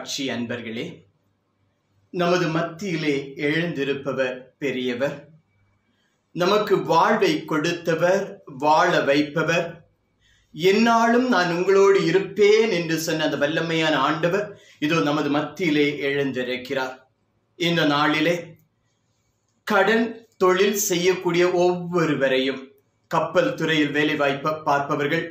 தொலைக்காட்சி அன்பர்களே நமது மத்தியிலே எழுந்திருப்பவர் பெரியவர் நமக்கு வாழ்வை கொடுத்தவர் வாழ வைப்பவர். என்னாலும் நான் உங்களோடு இருப்பேன் என்று சொன்ன அந்த வல்லமையான ஆண்டவர் இதோ நமது மத்தியிலே எழுந்திருக்கிறார். இந்த நாளிலே கடன் தொழில் செய்யக்கூடிய ஒவ்வொருவரையும் கப்பல் துறையில் வேலை வாய்ப்ப பார்ப்பவர்கள்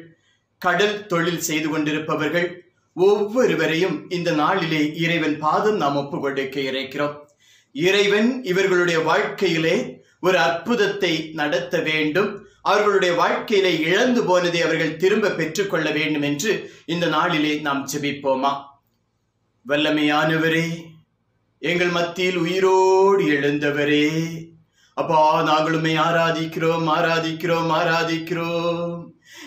கடல் தொழில் செய்து கொண்டிருப்பவர்கள் ஒவ்வொருவரையும் இந்த நாளிலே இறைவன் பாதம் நாம் ஒப்பு கொடுக்க இருக்கிறோம் இறைவன் இவர்களுடைய வாழ்க்கையிலே ஒரு அற்புதத்தை நடத்த வேண்டும். அவர்களுடைய வாழ்க்கையிலே இழந்து போனதை அவர்கள் திரும்ப பெற்றுக்கொள்ள வேண்டும் என்று இந்த நாளிலே நாம் ஜெபிப்போமா? வல்லமையானவரே எங்கள் மத்தியில் உயிரோடு எழுந்தவரே. அப்பா நாங்களுமே ஆராதிக்கிறோம் ஆராதிக்கிறோம் ஆராதிக்கிறோம்.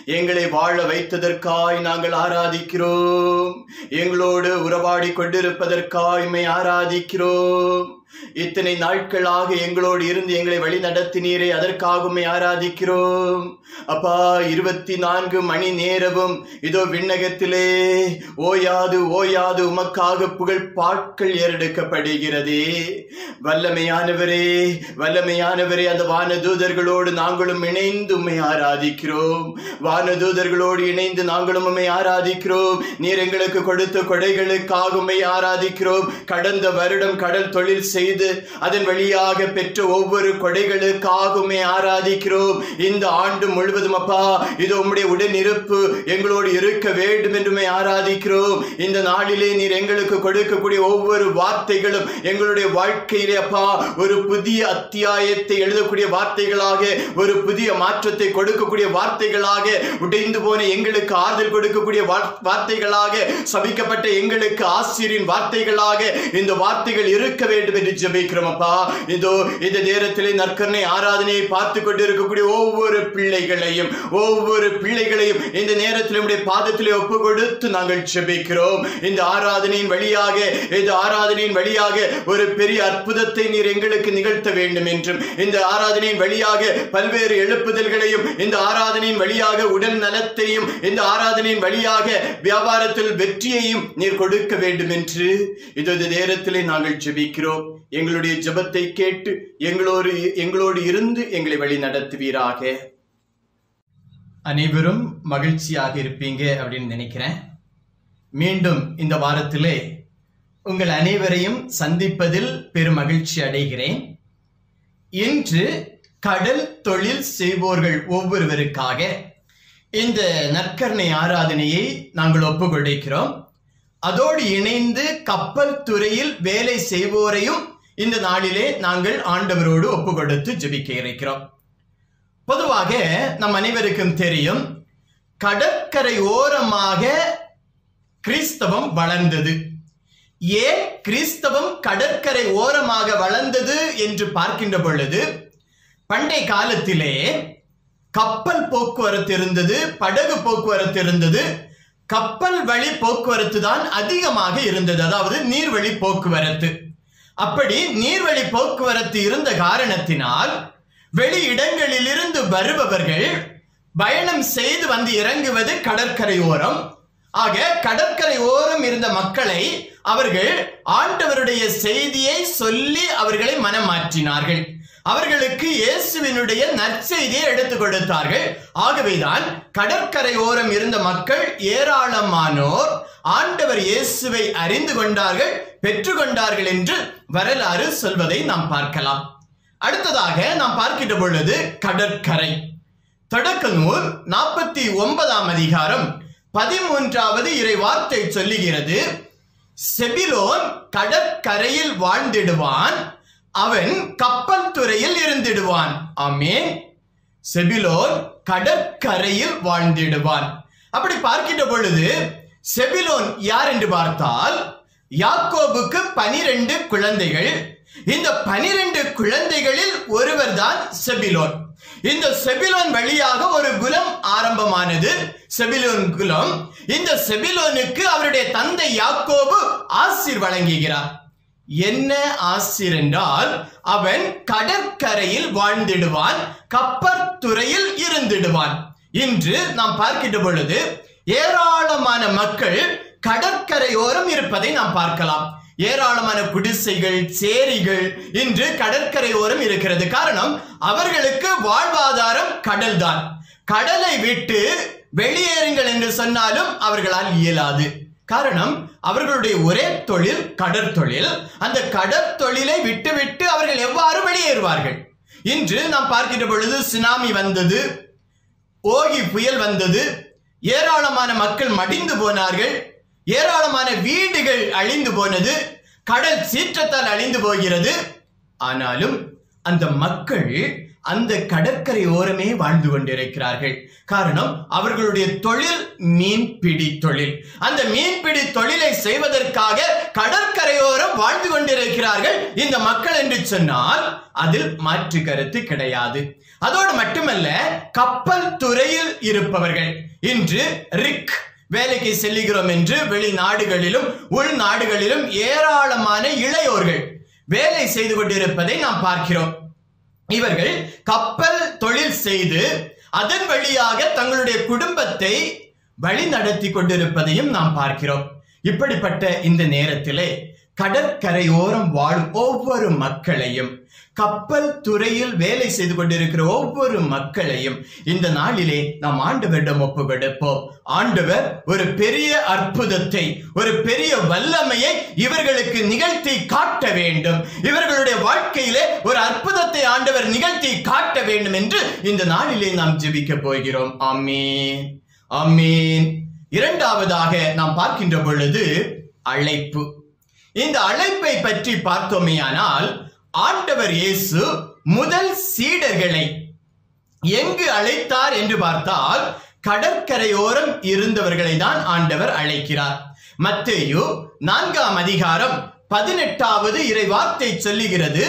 எங்களை வாழ வைத்ததற்காய் நாங்கள் ஆராதிக்கிறோம். எங்களோடு உறவாடி கொண்டிருப்பதற்காய் ஆராதிக்கிறோம். இத்தனை நாட்களாக எங்களோடு இருந்து எங்களை வழி நடத்தினீரே அதற்காகவுமே ஆராதிக்கிறோம். அப்பா இருபத்தி நான்கு மணி நேரமும் இதோ விண்ணகத்திலே ஓயாது ஓயாது உமக்காக புகழ் பாட்கள் ஏறெடுக்கப்படுகிறதே. வல்லமையானவரே வல்லமையானவரே அந்த வானதூதர்களோடு நாங்களும் இணைந்து உண்மை ஆராதிக்கிறோம். வானதூதர்களோடு இணைந்து நாங்களும் உண்மை ஆராதிக்கிறோம். நீர் எங்களுக்கு கொடுத்த கொடைகளுக்காக உம்மை ஆராதிக்கிறோம். கடந்த வருடம் கடல் தொழில் செய்து அதன் வழியாக பெற்ற ஒவ்வொரு கொடைகளுக்காகவுமே ஆராதிக்கிறோம். இந்த ஆண்டு முழுவதும் அப்பா இது உம்முடைய உடனிருப்பு எங்களோடு இருக்க வேண்டும் என்றுமே ஆராதிக்கிறோம். இந்த நாளிலே நீர் எங்களுக்கு கொடுக்கக்கூடிய ஒவ்வொரு வார்த்தைகளும் எங்களுடைய வாழ்க்கையிலே அப்பா ஒரு புதிய அத்தியாயத்தை எழுதக்கூடிய வார்த்தைகளாக ஒரு புதிய மாற்றத்தை கொடுக்கக்கூடிய வார்த்தைகளாக உடைந்து போன எங்களுக்கு ஆறுதல் கொடுக்கக்கூடிய வார்த்தைகளாக சபிக்கப்பட்ட எங்களுக்கு ஆசிரியரின் வார்த்தைகளாக இந்த வார்த்தைகள் இருக்க வேண்டும் என்று ஜெபிக்கிறோம் அப்பா இதோ இந்த நேரத்திலே நற்கரணை ஆராதனையை பார்த்து கொண்டிருக்கக்கூடிய ஒவ்வொரு பிள்ளைகளையும் ஒவ்வொரு பிள்ளைகளையும் இந்த நேரத்தில் நம்முடைய பாதத்திலே ஒப்பு கொடுத்து நாங்கள் ஜெபிக்கிறோம். இந்த ஆராதனையின் வழியாக இந்த ஆராதனையின் வழியாக ஒரு பெரிய அற்புதத்தை நீர் எங்களுக்கு நிகழ்த்த வேண்டும் என்றும் இந்த ஆராதனையின் வழியாக பல்வேறு எழுப்புதல்களையும் இந்த ஆராதனையின் வழியாக உடல் நலத்தையும் இந்த ஆராதனையின் வழியாக வியாபாரத்தில் வெற்றியையும் நீர் கொடுக்க வேண்டும் என்று. இது நேரத்திலே நாங்கள் ஜெபிக்கிறோம். எங்களுடைய ஜெபத்தை கேட்டு எங்களோடு எங்களோடு இருந்து எங்களை வழி நடத்துவீராக. அனைவரும் மகிழ்ச்சியாக இருப்பீங்க அப்படின்னு நினைக்கிறேன். மீண்டும் இந்த வாரத்திலே உங்கள் அனைவரையும் சந்திப்பதில் பெரும் மகிழ்ச்சி அடைகிறேன். இன்று கடல் தொழில் செய்வோர்கள் ஒவ்வொருவருக்காக இந்த நற்கரணை ஆராதனையை நாங்கள் ஒப்புக்கொடுக்கிறோம் அதோடு இணைந்து கப்பல் துறையில் வேலை செய்வோரையும் இந்த நாளிலே நாங்கள் ஆண்டவரோடு ஒப்புக்கொடுத்து ஜெபிக்க இருக்கிறோம். பொதுவாக நம் அனைவருக்கும் தெரியும் கடற்கரை ஓரமாக கிறிஸ்தவம் வளர்ந்தது. ஏன் கிறிஸ்தவம் கடற்கரை ஓரமாக வளர்ந்தது என்று பார்க்கின்ற பொழுது பண்டை காலத்திலே கப்பல் போக்குவரத்து இருந்தது படகு போக்குவரத்து இருந்தது கப்பல் வழி போக்குவரத்து தான் அதிகமாக இருந்தது. அதாவது நீர்வழி போக்குவரத்து. அப்படி நீர்வழி போக்குவரத்து இருந்த காரணத்தினால் வெளி இடங்களிலிருந்து வருபவர்கள் பயணம் செய்து வந்து இறங்குவது கடற்கரையோரம் ஆக கடற்கரை ஓரம் இருந்த மக்களை அவர்கள் ஆண்டவருடைய செய்தியை சொல்லி அவர்களை மனம் மாற்றினார்கள் அவர்களுக்கு இயேசுவினுடைய நற்செய்தியை எடுத்துக் கொடுத்தார்கள். ஆகவேதான் கடற்கரை ஓரம் இருந்த மக்கள் ஏராளமானோர் ஆண்டவர் இயேசுவை அறிந்து கொண்டார்கள் பெற்றுக்கொண்டார்கள் என்று வரலாறு சொல்வதை நாம் பார்க்கலாம். அடுத்ததாக நாம் பார்க்கின்ற பொழுது கடற்கரை. தொடக்க நூல் நாற்பத்தி ஒன்பதாம் அதிகாரம் பதிமூன்றாவது இறை வார்த்தை சொல்லுகிறது செபிலோன் கடற்கரையில் வாழ்ந்திடுவான் அவன் கப்பல் துறையில் இருந்திடுவான். ஆமென். செபிலோன் கடற்கரையில் வாழ்ந்திடுவான். அப்படி பார்க்கின்ற பொழுது செபிலோன் யார் என்று பார்த்தால் யாக்கோபுக்கு பனிரெண்டு குழந்தைகள். இந்த பனிரெண்டு குழந்தைகளில் ஒருவர் தான் செபிலோன். இந்த செபிலோன் வழியாக ஒரு குலம் ஆரம்பமானது. செபிலோன் குலம். இந்த செபிலோனுக்கு அவருடைய தந்தை யாக்கோபு ஆசிர் வழங்குகிறார். என்ன ஆசிரென்றால் அவன் கடற்கரையில் வாழ்ந்திடுவான் கப்பற்துறையில் இருந்திடுவான். இன்று நாம் பார்க்கின்ற பொழுது ஏராளமான மக்கள் கடற்கரையோரம் இருப்பதை நாம் பார்க்கலாம். ஏராளமான குடிசைகள் சேரிகள் இன்று கடற்கரையோரம் இருக்கிறது. காரணம் அவர்களுக்கு வாழ்வாதாரம் கடல்தான். கடலை விட்டு வெளியேறுங்கள் என்று சொன்னாலும் அவர்களால் இயலாது. காரணம் அவர்களுடைய ஒரே தொழில் கடற்தொழில் அந்த கடற்தொழிலை விட்டுவிட்டு அவர்கள் எவ்வாறு வெளியேறுவார்கள்? இன்று நாம் பார்க்கின்ற பொழுது சுனாமி வந்தது ஓகி புயல் வந்தது ஏராளமான மக்கள் மடிந்து போனார்கள் ஏராளமான வீடுகள் அழிந்து போனது கடல் சீற்றத்தால் அழிந்து போகிறது. ஆனாலும் அந்த மக்கள் அந்த கடற்கரை ஓரமே வாழ்ந்து கொண்டிருக்கிறார்கள். காரணம் அவர்களுடைய தொழில் மீன்பிடி தொழில். அந்த மீன்பிடி தொழிலை செய்வதற்காக கடற்கரையோரம் வாழ்ந்து கொண்டிருக்கிறார்கள் இந்த மக்கள் என்று சொன்னால் அதில் மாற்று கருத்து கிடையாது. அதோடு மட்டுமல்ல கப்பல் துறையில் இருப்பவர்கள். இன்று ரிக் வேலைக்கு செல்லுகிறோம் என்று வெளிநாடுகளிலும் உள்நாடுகளிலும் ஏராளமான இளையோர்கள் வேலை செய்து கொண்டிருப்பதை நாம் பார்க்கிறோம். இவர்கள் கப்பல் தொழில் செய்து அதன் வழியாக தங்களுடைய குடும்பத்தை வழி நடத்தி கொண்டிருப்பதையும் நாம் பார்க்கிறோம். இப்படிப்பட்ட இந்த நேரத்திலே கடற்கரையோரம் வாழும் ஒவ்வொரு மக்களையும் கப்பல் துறையில் வேலை செய்து கொண்டிருக்கிற ஒவ்வொரு மக்களையும் இந்த நாளிலே நாம் ஆண்டவரிடம் ஒப்பு கொடுப்போம் ஆண்டவர் ஒரு பெரிய அற்புதத்தை ஒரு பெரிய வல்லமையை இவர்களுக்கு நிகழ்த்தி காட்ட வேண்டும். இவர்களுடைய வாழ்க்கையிலே ஒரு அற்புதத்தை ஆண்டவர் நிகழ்த்தி காட்ட வேண்டும் என்று இந்த நாளிலே நாம் ஜெபிக்க போகிறோம். அமீன் அமீன் இரண்டாவதாக நாம் பார்க்கின்ற பொழுது அழைப்பு. இந்த அழைப்பை பற்றி பார்த்தோமேயானால் ஆண்டவர் இயேசு முதல் சீடர்களை எங்கு அழைத்தார் என்று பார்த்தால் கடற்கரையோரம் இருந்தவர்களை தான் ஆண்டவர் அழைக்கிறார். மத்தேயு நான்காம் அதிகாரம் பதினெட்டாவது இறை வார்த்தை சொல்லுகிறது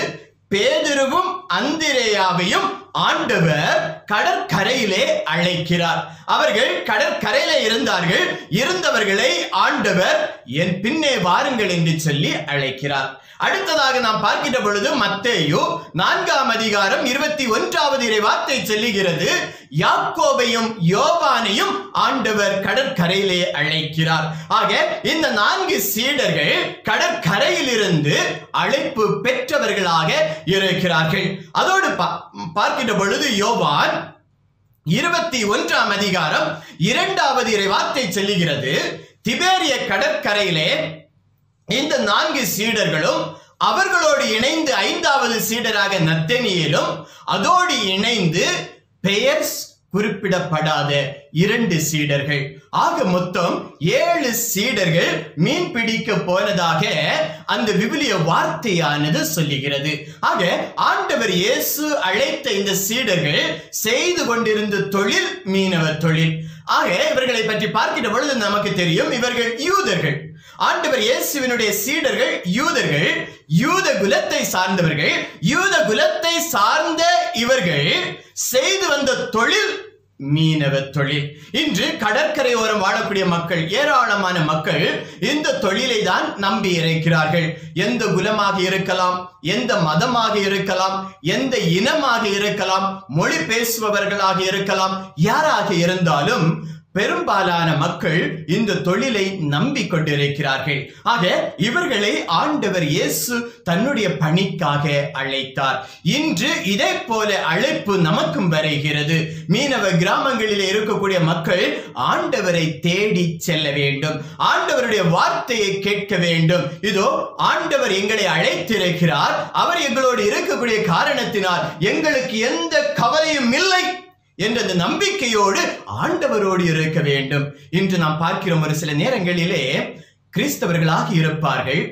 பேதுருவும் அந்திரேயாவையும் ஆண்டவர் கடற்கரையிலே அழைக்கிறார். அவர்கள் கடற்கரையிலே இருந்தார்கள். இருந்தவர்களை ஆண்டவர் என் பின்னே வாருங்கள் என்று சொல்லி அழைக்கிறார். அடுத்ததாக நாம் பார்க்கின்ற பொழுது மத்தேயு நான்காம் அதிகாரம் இருபத்தி ஒன்றாவது இறை வார்த்தை செல்லுகிறது யாக்கோபையும் யோவானையும் ஆண்டவர் கடற்கரையிலே அழைக்கிறார். ஆக இந்த நான்கு சீடர்கள் கடற்கரையிலிருந்து அழைப்பு பெற்றவர்களாக இருக்கிறார்கள். அதோடு பா- பார்க்கின்ற பொழுது யோவான் இருபத்தி ஒன்றாம் அதிகாரம் இரண்டாவது இறை வார்த்தை செல்லுகிறது திபேரிய கடற்கரையிலே இந்த நான்கு சீடர்களும் அவர்களோடு இணைந்து ஐந்தாவது சீடராக நத்தனியலும் அதோடு இணைந்து பெயர் குறிப்பிடப்படாத இரண்டு சீடர்கள். ஆக மொத்தம் ஏழு சீடர்கள் மீன் பிடிக்க போனதாக அந்த விபிலிய வார்த்தையானது சொல்லுகிறது. ஆக ஆண்டவர் இயேசு அழைத்த இந்த சீடர்கள் செய்து கொண்டிருந்த தொழில் மீனவ தொழில். ஆக இவர்களை பற்றி பார்க்கிற பொழுது நமக்கு தெரியும் இவர்கள் யூதர்கள். ஆண்டவர் இயேசுவினுடைய சீடர்கள் யூதர்கள் யூத குலத்தை சார்ந்தவர்கள் யூத குலத்தை சார்ந்த இவர்கள் செய்து வந்த தொழில் மீனவ தொழில். இன்று கடற்கரையோரம் வாழக்கூடிய மக்கள் ஏராளமான மக்கள் இந்த தொழிலை தான் நம்பி இருக்கிறார்கள். எந்த குலமாக இருக்கலாம் எந்த மதமாக இருக்கலாம் எந்த இனமாக இருக்கலாம் மொழி பேசுபவர்களாக இருக்கலாம் யாராக இருந்தாலும் பெரும்பாலான மக்கள் இந்த தொழிலை நம்பிக்கொண்டிருக்கிறார்கள். ஆக இவர்களை ஆண்டவர் இயேசு தன்னுடைய பணிக்காக அழைத்தார். இன்று இதே போல அழைப்பு நமக்கும் வருகிறது. மீனவ கிராமங்களில் இருக்கக்கூடிய மக்கள் ஆண்டவரை தேடி செல்ல வேண்டும். ஆண்டவருடைய வார்த்தையை கேட்க வேண்டும். இதோ ஆண்டவர் எங்களை அழைத்திருக்கிறார். அவர் எங்களோடு இருக்கக்கூடிய காரணத்தினால் எங்களுக்கு எந்த கவலையும் இல்லை. என்ற அந்த நம்பிக்கையோடு ஆண்டவரோடு இருக்க வேண்டும். இன்று நாம் பார்க்கிறோம் ஒரு சில நேரங்களிலே கிறிஸ்தவர்களாக இருப்பார்கள்.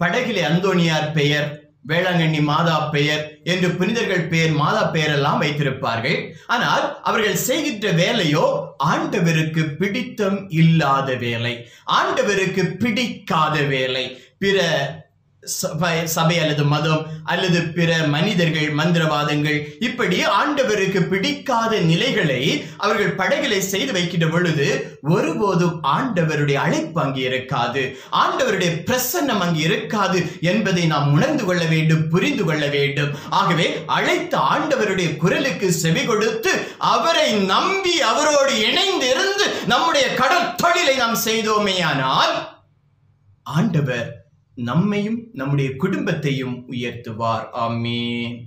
படகிலே அந்தோனியார் பெயர் வேளாங்கண்ணி மாதா பெயர் என்று புனிதர்கள் பெயர் மாதா பெயர் எல்லாம் வைத்திருப்பார்கள். ஆனால் அவர்கள் செய்கின்ற வேலையோ ஆண்டவருக்கு பிடித்தம் இல்லாத வேலை ஆண்டவருக்கு பிடிக்காத வேலை. பிற சபை சபை அல்லது மதம் அல்லது பிற மனிதர்கள் மந்திரவாதங்கள் இப்படி ஆண்டவருக்கு பிடிக்காத நிலைகளை அவர்கள் படைகளை செய்து வைக்கின்ற பொழுது ஒருபோதும் ஆண்டவருடைய அழைப்பு அங்கு இருக்காது. ஆண்டவருடைய பிரசன்னம் அங்கு இருக்காது என்பதை நாம் உணர்ந்து கொள்ள வேண்டும் புரிந்து கொள்ள வேண்டும். ஆகவே அழைத்த ஆண்டவருடைய குரலுக்கு செவி கொடுத்து அவரை நம்பி அவரோடு இணைந்து இருந்து நம்முடைய கடற்தொழிலை நாம் செய்தோமேயானால் ஆண்டவர் நம்மையும் நம்முடைய குடும்பத்தையும் உயர்த்துவார். ஆமேன்.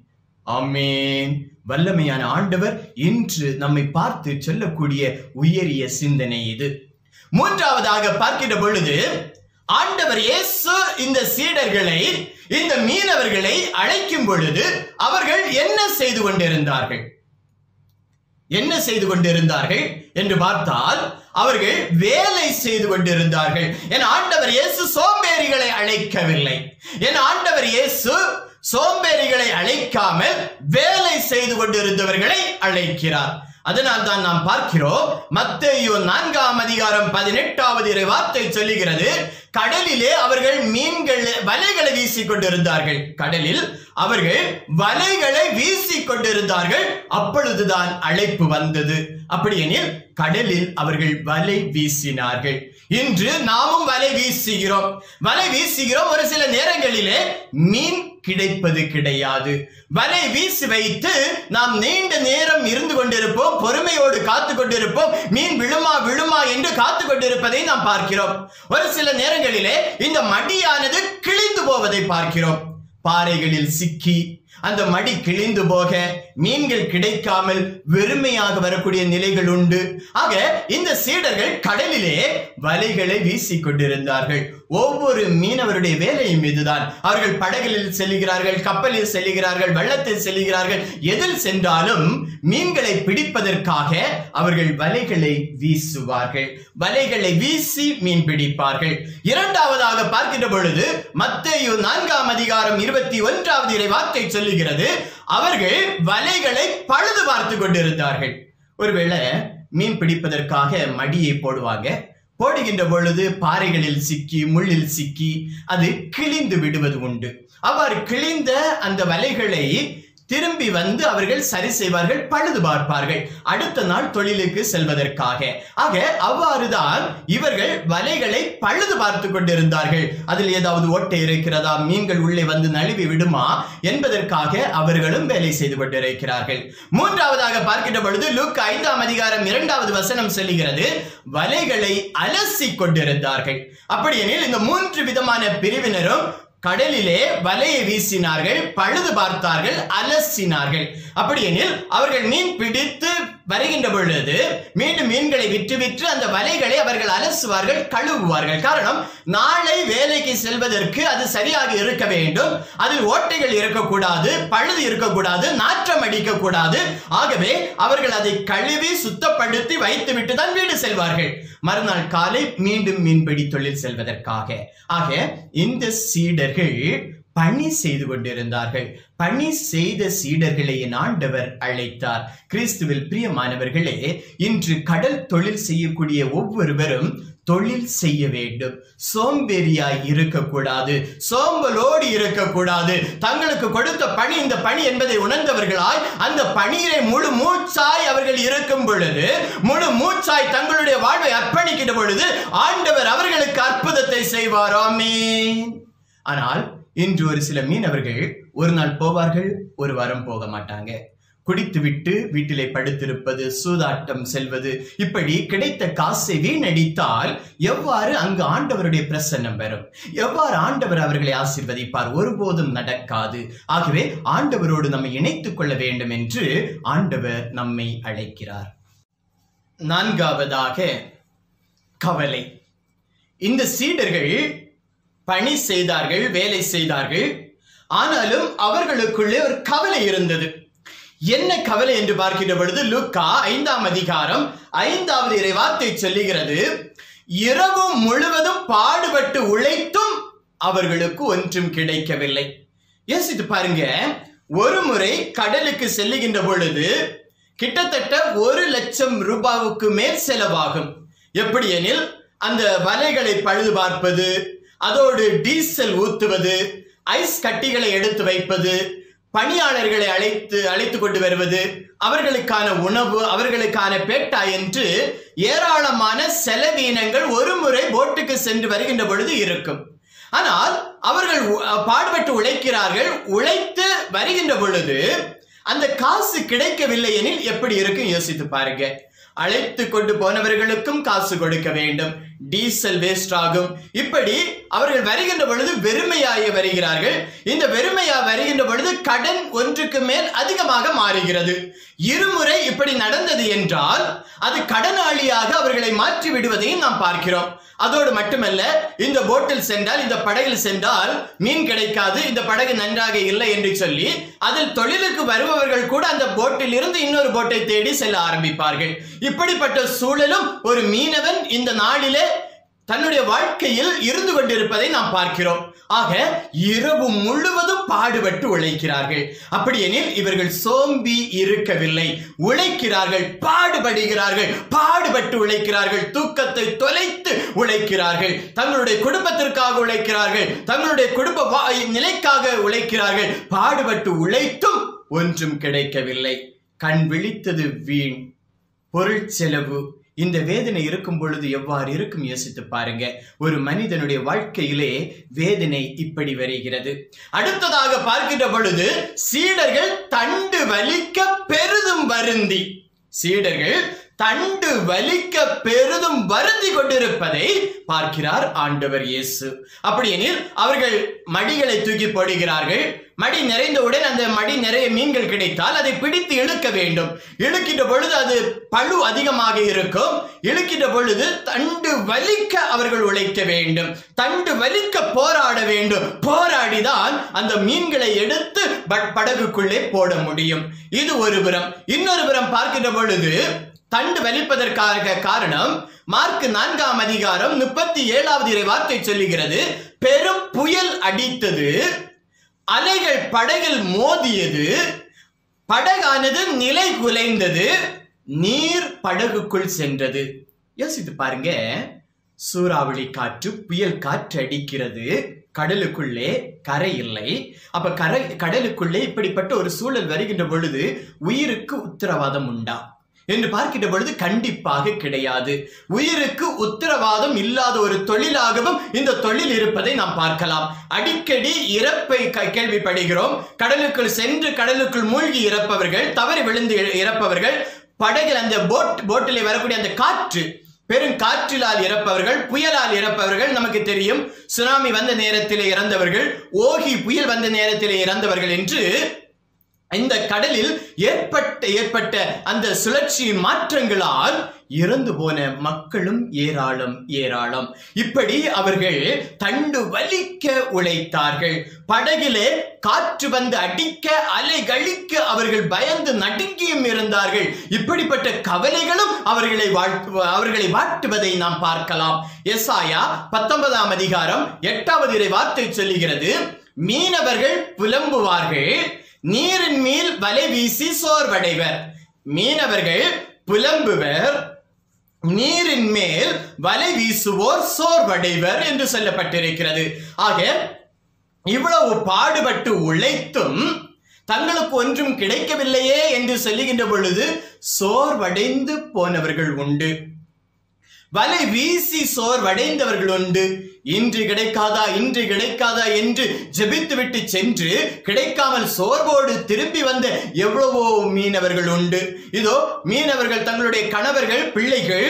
ஆமேன். வல்லமையான ஆண்டவர் இன்று நம்மை பார்த்து சொல்லக்கூடிய உயரிய சிந்தனை இது. மூன்றாவதாக பார்க்கிற பொழுது ஆண்டவர் இயேசு இந்த சீடர்களை இந்த மீனவர்களை அழைக்கும் பொழுது அவர்கள் என்ன செய்து கொண்டிருந்தார்கள்? என்ன செய்து கொண்டிருந்தார்கள் என்று பார்த்தால் அவர்கள் வேலை செய்து கொண்டிருந்தார்கள். என் ஆண்டவர் இயேசு சோம்பேறிகளை அழைக்கவில்லை. என் ஆண்டவர் இயேசு சோம்பேறிகளை அழைக்காமல் வேலை செய்து கொண்டிருந்தவர்களை அழைக்கிறார். அதனால் தான் நாம் பார்க்கிறோம் மத்தையோ நான்காம் அதிகாரம் பதினெட்டாவது இறை வார்த்தை சொல்லுகிறது கடலிலே அவர்கள் மீன்கள் வலைகளை வீசி கொண்டிருந்தார்கள் கடலில் அவர்கள் வலைகளை வீசி கொண்டிருந்தார்கள் அப்பொழுதுதான் அழைப்பு வந்தது. அப்படியெனில் கடலில் அவர்கள் வலை வீசினார்கள். இன்று நாமும் வலை வீசுகிறோம். வலை வீசுகிறோம் ஒரு சில நேரங்களிலே மீன் கிடைப்பது கிடையாது. வலை வீசி வைத்து நாம் நீண்ட நேரம் இருந்து கொண்டிருப்போம் பொறுமையோடு காத்து கொண்டிருப்போம். மீன் விழுமா விழுமா என்று காத்து கொண்டிருப்பதை நாம் பார்க்கிறோம். ஒரு சில நேரங்களிலே இந்த மடியானது கிழிந்து போவதை பார்க்கிறோம். பாறைகளில் சிக்கி அந்த மடி கிழிந்து போக மீன்கள் கிடைக்காமல் வெறுமையாக வரக்கூடிய நிலைகள் உண்டு. ஆக இந்த சீடர்கள் கடலிலே வலைகளை வீசிக் கொண்டிருந்தார்கள். ஒவ்வொரு மீனவருடைய வேலையும் இதுதான். அவர்கள் படகுகளில் செல்கிறார்கள் கப்பலில் செல்கிறார்கள் வெள்ளத்தில் செல்கிறார்கள். எதில் சென்றாலும் மீன்களை பிடிப்பதற்காக அவர்கள் வலைகளை வீசுவார்கள். வலைகளை வீசி மீன் பிடிப்பார்கள். இரண்டாவதாக பார்க்கின்ற பொழுது மத்தையு நான்காம் அதிகாரம் இருபத்தி ஒன்றாவது இறை வார்த்தை சொல்லுகிறது அவர்கள் வலைகளை பழுது பார்த்து கொண்டிருந்தார்கள். ஒருவேளை மீன் பிடிப்பதற்காக மடியை போடுவாங்க? போடுகின்ற பொழுது பாறைகளில் சிக்கி முள்ளில் சிக்கி அது கிழிந்து விடுவது உண்டு. அவ்வாறு கிழிந்த அந்த வலைகளை திரும்பி வந்து அவர்கள் சரி செய்வார்கள் பழுது பார்ப்பார்கள். அடுத்த நாள் தொழிலுக்கு செல்வதற்காக. ஆக அவ்வாறுதான் இவர்கள் வலைகளை பழுது பார்த்து கொண்டிருந்தார்கள். அதில் ஏதாவது ஓட்டை இருக்கிறதா? மீன்கள் உள்ளே வந்து நழுவி விடுமா? என்பதற்காக அவர்களும் வேலை செய்து கொண்டிருக்கிறார்கள். மூன்றாவதாக பார்க்கின்ற பொழுது லுக் ஐந்தாம் அதிகாரம் இரண்டாவது வசனம் செல்கிறது வலைகளை அலசி கொண்டிருந்தார்கள். அப்படியெனில் இந்த மூன்று விதமான பிரிவினரும் கடலிலே வலையை வீசினார்கள் பழுது பார்த்தார்கள் அலசினார்கள். அப்படியெனில் அவர்கள் மீன் பிடித்து வருகின்ற பொழுது மீண்டும் மீன்களை விற்று விற்று அந்த வலைகளை அவர்கள் அலசுவார்கள் கழுவுவார்கள். காரணம் நாளை வேலைக்கு செல்வதற்கு அது சரியாக இருக்க வேண்டும். அதில் ஓட்டைகள் இருக்கக்கூடாது பழுது இருக்கக்கூடாது நாற்றம் அடிக்கக்கூடாது. ஆகவே அவர்கள் அதை கழுவி சுத்தப்படுத்தி வைத்துவிட்டு தான் வீடு செல்வார்கள். மறுநாள் காலை மீண்டும் மீன்பிடி தொழில் செல்வதற்காக. ஆக இந்த சீடர்கள் பணி செய்து கொண்டிருந்தார்கள். பணி செய்த சீடர்களை ஆண்டவர் அழைத்தார். கிறிஸ்துவில் பிரியமானவர்களே இன்று கடல் தொழில் செய்யக்கூடிய ஒவ்வொருவரும் தொழில் செய்ய வேண்டும். சோம்பேறியாய் இருக்கக்கூடாது. சோம்பலோடு இருக்கக்கூடாது. தங்களுக்கு கொடுத்த பணி இந்த பணி என்பதை உணர்ந்தவர்களாய் அந்த பணியை முழு மூச்சாய் அவர்கள் இருக்கும் பொழுது முழு மூச்சாய் தங்களுடைய வாழ்வை அர்ப்பணிக்கிற பொழுது ஆண்டவர் அவர்களுக்கு அற்புதத்தை செய்வாரோமே ஆனால் இன்று ஒரு சில மீனவர்கள் ஒரு நாள் போவார்கள் ஒரு வாரம் போக மாட்டாங்க. குடித்துவிட்டு வீட்டிலே படுத்திருப்பது சூதாட்டம் செல்வது இப்படி கிடைத்த காசை வீணடித்தால் எவ்வாறு அங்கு ஆண்டவருடைய பிரசன்னம் வரும்? எவ்வாறு ஆண்டவர் அவர்களை ஆசீர்வதிப்பார்? ஒருபோதும் நடக்காது. ஆகவே ஆண்டவரோடு நம்மை இணைத்துக் கொள்ள வேண்டும் என்று ஆண்டவர் நம்மை அழைக்கிறார். நான்காவதாக கவலை. இந்த சீடர்கள் பணி செய்தார்கள் வேலை செய்தார்கள். ஆனாலும் அவர்களுக்குள்ளே ஒரு கவலை இருந்தது. என்ன கவலை என்று பார்க்கின்ற பொழுது லுக்கா ஐந்தாம் அதிகாரம் ஐந்தாவது இறை வார்த்தை சொல்லுகிறது இரவு முழுவதும் பாடுபட்டு உழைத்தும் அவர்களுக்கு ஒன்றும் கிடைக்கவில்லை. யோசித்து பாருங்க ஒரு முறை கடலுக்கு செல்லுகின்ற பொழுது கிட்டத்தட்ட ஒரு லட்சம் ரூபாவுக்கு மேல் செலவாகும். எப்படி எனில் அந்த வலைகளை பழுது பார்ப்பது அதோடு டீசல் ஊத்துவது ஐஸ் கட்டிகளை எடுத்து வைப்பது பணியாளர்களை அழைத்து அழைத்து கொண்டு வருவது அவர்களுக்கான உணவு அவர்களுக்கான பேட்டா என்று ஏராளமான செலவீனங்கள் ஒரு முறை போட்டுக்கு சென்று வருகின்ற பொழுது இருக்கும். ஆனால் அவர்கள் பாடுபட்டு உழைக்கிறார்கள் உழைத்து வருகின்ற பொழுது அந்த காசு கிடைக்கவில்லை எனில் எப்படி இருக்கும்? யோசித்து பாருங்க. அழைத்து கொண்டு போனவர்களுக்கும் காசு கொடுக்க வேண்டும். டீசல் வேஸ்ட் ஆகும். இப்படி அவர்கள் வருகின்ற பொழுது வெறுமையாகி வருகிறார்கள். இந்த வெறுமையா வருகின்ற பொழுது கடன் ஒன்றுக்கு மேல் அதிகமாக மாறுகிறது. இருமுறை இப்படி நடந்தது என்றால் அது கடனாளியாக அவர்களை மாற்றி விடுவதையும் நாம் பார்க்கிறோம். அதோடு மட்டுமல்ல இந்த போட்டில் சென்றால் இந்த படகில் சென்றால் மீன் கிடைக்காது இந்த படகு நன்றாக இல்லை என்று சொல்லி அதில் தொழிலுக்கு வருபவர்கள் கூட அந்த போட்டில் இருந்து இன்னொரு போட்டை தேடி செல்ல ஆரம்பிப்பார்கள். இப்படிப்பட்ட சூழலும் ஒரு மீனவன் இந்த நாளிலே தன்னுடைய வாழ்க்கையில் இருந்து கொண்டிருப்பதை நாம் பார்க்கிறோம். ஆக இரவு முழுவதும் பாடுபட்டு உழைக்கிறார்கள். அப்படியெனில் இவர்கள் சோம்பி இருக்கவில்லை. உழைக்கிறார்கள் பாடுபடுகிறார்கள் பாடுபட்டு உழைக்கிறார்கள் தூக்கத்தை தொலைத்து உழைக்கிறார்கள். தங்களுடைய குடும்பத்திற்காக உழைக்கிறார்கள் தங்களுடைய குடும்ப நிலைக்காக உழைக்கிறார்கள். பாடுபட்டு உழைத்தும் ஒன்றும் கிடைக்கவில்லை. கண் விழித்தது வீண். பொருள் செலவு இந்த வேதனை இருக்கும் பொழுது எவ்வாறு இருக்கும் யோசித்து பாருங்க. ஒரு மனிதனுடைய வாழ்க்கையிலே வேதனை இப்படி வருகிறது. அடுத்ததாக பார்க்கின்ற பொழுது சீடர்கள் தண்டு வலிக்க பெரிதும் வருந்தி. சீடர்கள் தண்டு வலிக்க பெரிதும் வருந்தி கொண்டிருப்பதை பார்க்கிறார் ஆண்டவர் இயேசு. அப்படியெனில் அவர்கள் மடிகளை தூக்கி போடுகிறார்கள். மடி நிறைந்தவுடன் அந்த மடி நிறைய மீன்கள் கிடைத்தால் அதை பிடித்து இழுக்க வேண்டும். இழுக்கின்ற பொழுது அது பழு அதிகமாக இருக்கும். இழுக்கின்ற பொழுது தண்டு வலிக்க அவர்கள் உழைக்க வேண்டும். தண்டு வலிக்க போராட வேண்டும். போராடிதான் அந்த மீன்களை எடுத்து படகுக்குள்ளே போட முடியும். இது ஒரு புறம். இன்னொரு புறம் பார்க்கின்ற பொழுது தண்டு வலிப்பதற்காக காரணம் மார்க் நான்காம் அதிகாரம் முப்பத்தி ஏழாவது இறை வார்த்தை சொல்லுகிறது பெரும் புயல் அடித்தது அலைகள் படகில் மோதியது படகானது நிலை குலைந்தது நீர் படகுக்குள் சென்றது. யோசித்து பாருங்க சூறாவளி காற்று புயல் காற்று அடிக்கிறது கடலுக்குள்ளே கரை இல்லை. அப்ப கரை கடலுக்குள்ளே இப்படிப்பட்ட ஒரு சூழல் வருகின்ற பொழுது உயிருக்கு உத்தரவாதம் உண்டா? என்று பார்க்கின்ற பொழுது கண்டிப்பாக கிடையாது. உயிருக்கு உத்தரவாதம் இல்லாத ஒரு தொழிலாகவும் இந்த தொழில் இருப்பதை நாம் பார்க்கலாம். அடிக்கடி இறப்பை கேள்விப்படுகிறோம். கடலுக்குள் சென்று கடலுக்குள் மூழ்கி இறப்பவர்கள் தவறி விழுந்து இறப்பவர்கள் படகில் அந்த போட் போட்டிலே வரக்கூடிய அந்த காற்று பெரும் காற்றிலால் இறப்பவர்கள் புயலால் இறப்பவர்கள் நமக்கு தெரியும். சுனாமி வந்த நேரத்திலே இறந்தவர்கள் ஓகி புயல் வந்த நேரத்திலே இறந்தவர்கள் என்று இந்த கடலில் ஏற்பட்ட ஏற்பட்ட அந்த சுழற்சியின் மாற்றங்களால் இறந்து போன மக்களும் ஏராளம் ஏராளம். இப்படி அவர்கள் தண்டு வலிக்க உழைத்தார்கள். படகிலே காற்று வந்து அடிக்க அலைகளிக்க அவர்கள் பயந்து நடுங்கியும் இருந்தார்கள். இப்படிப்பட்ட கவலைகளும் அவர்களை வாழ்த்து அவர்களை வாட்டுவதை நாம் பார்க்கலாம். எஸ்ஆயா பத்தொன்பதாம் அதிகாரம் எட்டாவது இறை வார்த்தை சொல்லுகிறது மீனவர்கள் புலம்புவார்கள் நீரின் மேல் வலை வீசி சோர்வடைவர். மீனவர்கள் புலம்புவர். நீரின் மேல் வலை வீசுவோர் சோர்வடைவர் என்று சொல்லப்பட்டிருக்கிறது. ஆக இவ்வளவு பாடுபட்டு உழைத்தும் தங்களுக்கு ஒன்றும் கிடைக்கவில்லையே என்று சொல்லுகின்ற பொழுது சோர்வடைந்து போனவர்கள் உண்டு. வலை வீசி சோர்வடைந்தவர்கள் உண்டு. இன்று கிடைக்காதா இன்று கிடைக்காதா என்று ஜெபித்துவிட்டு சென்று கிடைக்காமல் சோர்வோடு திரும்பி வந்த எவ்வளவோ மீனவர்கள் உண்டு. இதோ மீனவர்கள் தங்களுடைய கணவர்கள் பிள்ளைகள்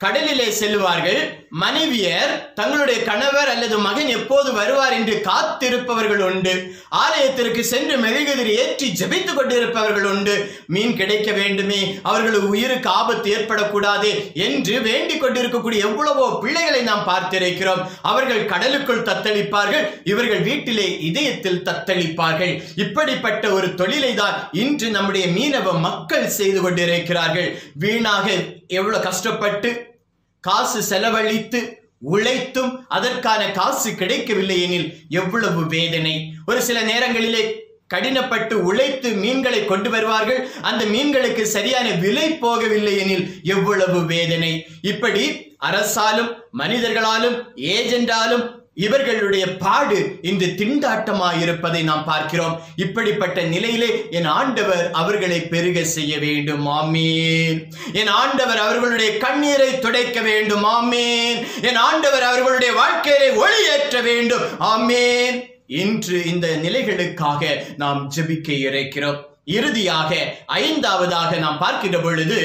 கடலிலே செல்வார்கள் மனைவியர் தங்களுடைய கணவர் அல்லது மகன் எப்போது வருவார் என்று காத்திருப்பவர்கள் உண்டு. ஆலயத்திற்கு சென்று மெழுகுதிரி ஏற்றி ஜபித்துக் கொண்டிருப்பவர்கள் உண்டு. மீன் கிடைக்க வேண்டுமே அவர்களுக்கு உயிருக்கு ஆபத்து ஏற்படக்கூடாது என்று வேண்டிக் கொண்டிருக்கக்கூடிய எவ்வளவோ பிள்ளைகளை நாம் பார்த்திருக்கிறோம். அவர்கள் கடலுக்குள் தத்தளிப்பார்கள் இவர்கள் வீட்டிலே இதயத்தில் தத்தளிப்பார்கள். இப்படிப்பட்ட ஒரு தொழிலை தான் இன்று நம்முடைய மீனவ மக்கள் செய்து கொண்டிருக்கிறார்கள். வீணாக எவ்வளவு கஷ்டப்பட்டு காசு செலவழித்து உழைத்தும் அதற்கான காசு கிடைக்கவில்லை எனில் எவ்வளவு வேதனை. ஒரு சில நேரங்களிலே கடினப்பட்டு உழைத்து மீன்களை கொண்டு வருவார்கள். அந்த மீன்களுக்கு சரியான விலை போகவில்லை எனில் எவ்வளவு வேதனை. இப்படி அரசாலும் மனிதர்களாலும் ஏஜென்டாலும் இவர்களுடைய பாடு இன்று திண்டாட்டமாயிருப்பதை நாம் பார்க்கிறோம். இப்படிப்பட்ட நிலையிலே என் ஆண்டவர் அவர்களை பெருக செய்ய வேண்டும். ஆமீன். என் ஆண்டவர் அவர்களுடைய கண்ணீரை துடைக்க வேண்டும். ஆமீன். என் ஆண்டவர் அவர்களுடைய வாழ்க்கையை ஒளியேற்ற வேண்டும். ஆமீன். இன்று இந்த நிலைகளுக்காக நாம் ஜெபிக்க இறைக்கிறோம். இறுதியாக ஐந்தாவதாக நாம் பார்க்கிற பொழுது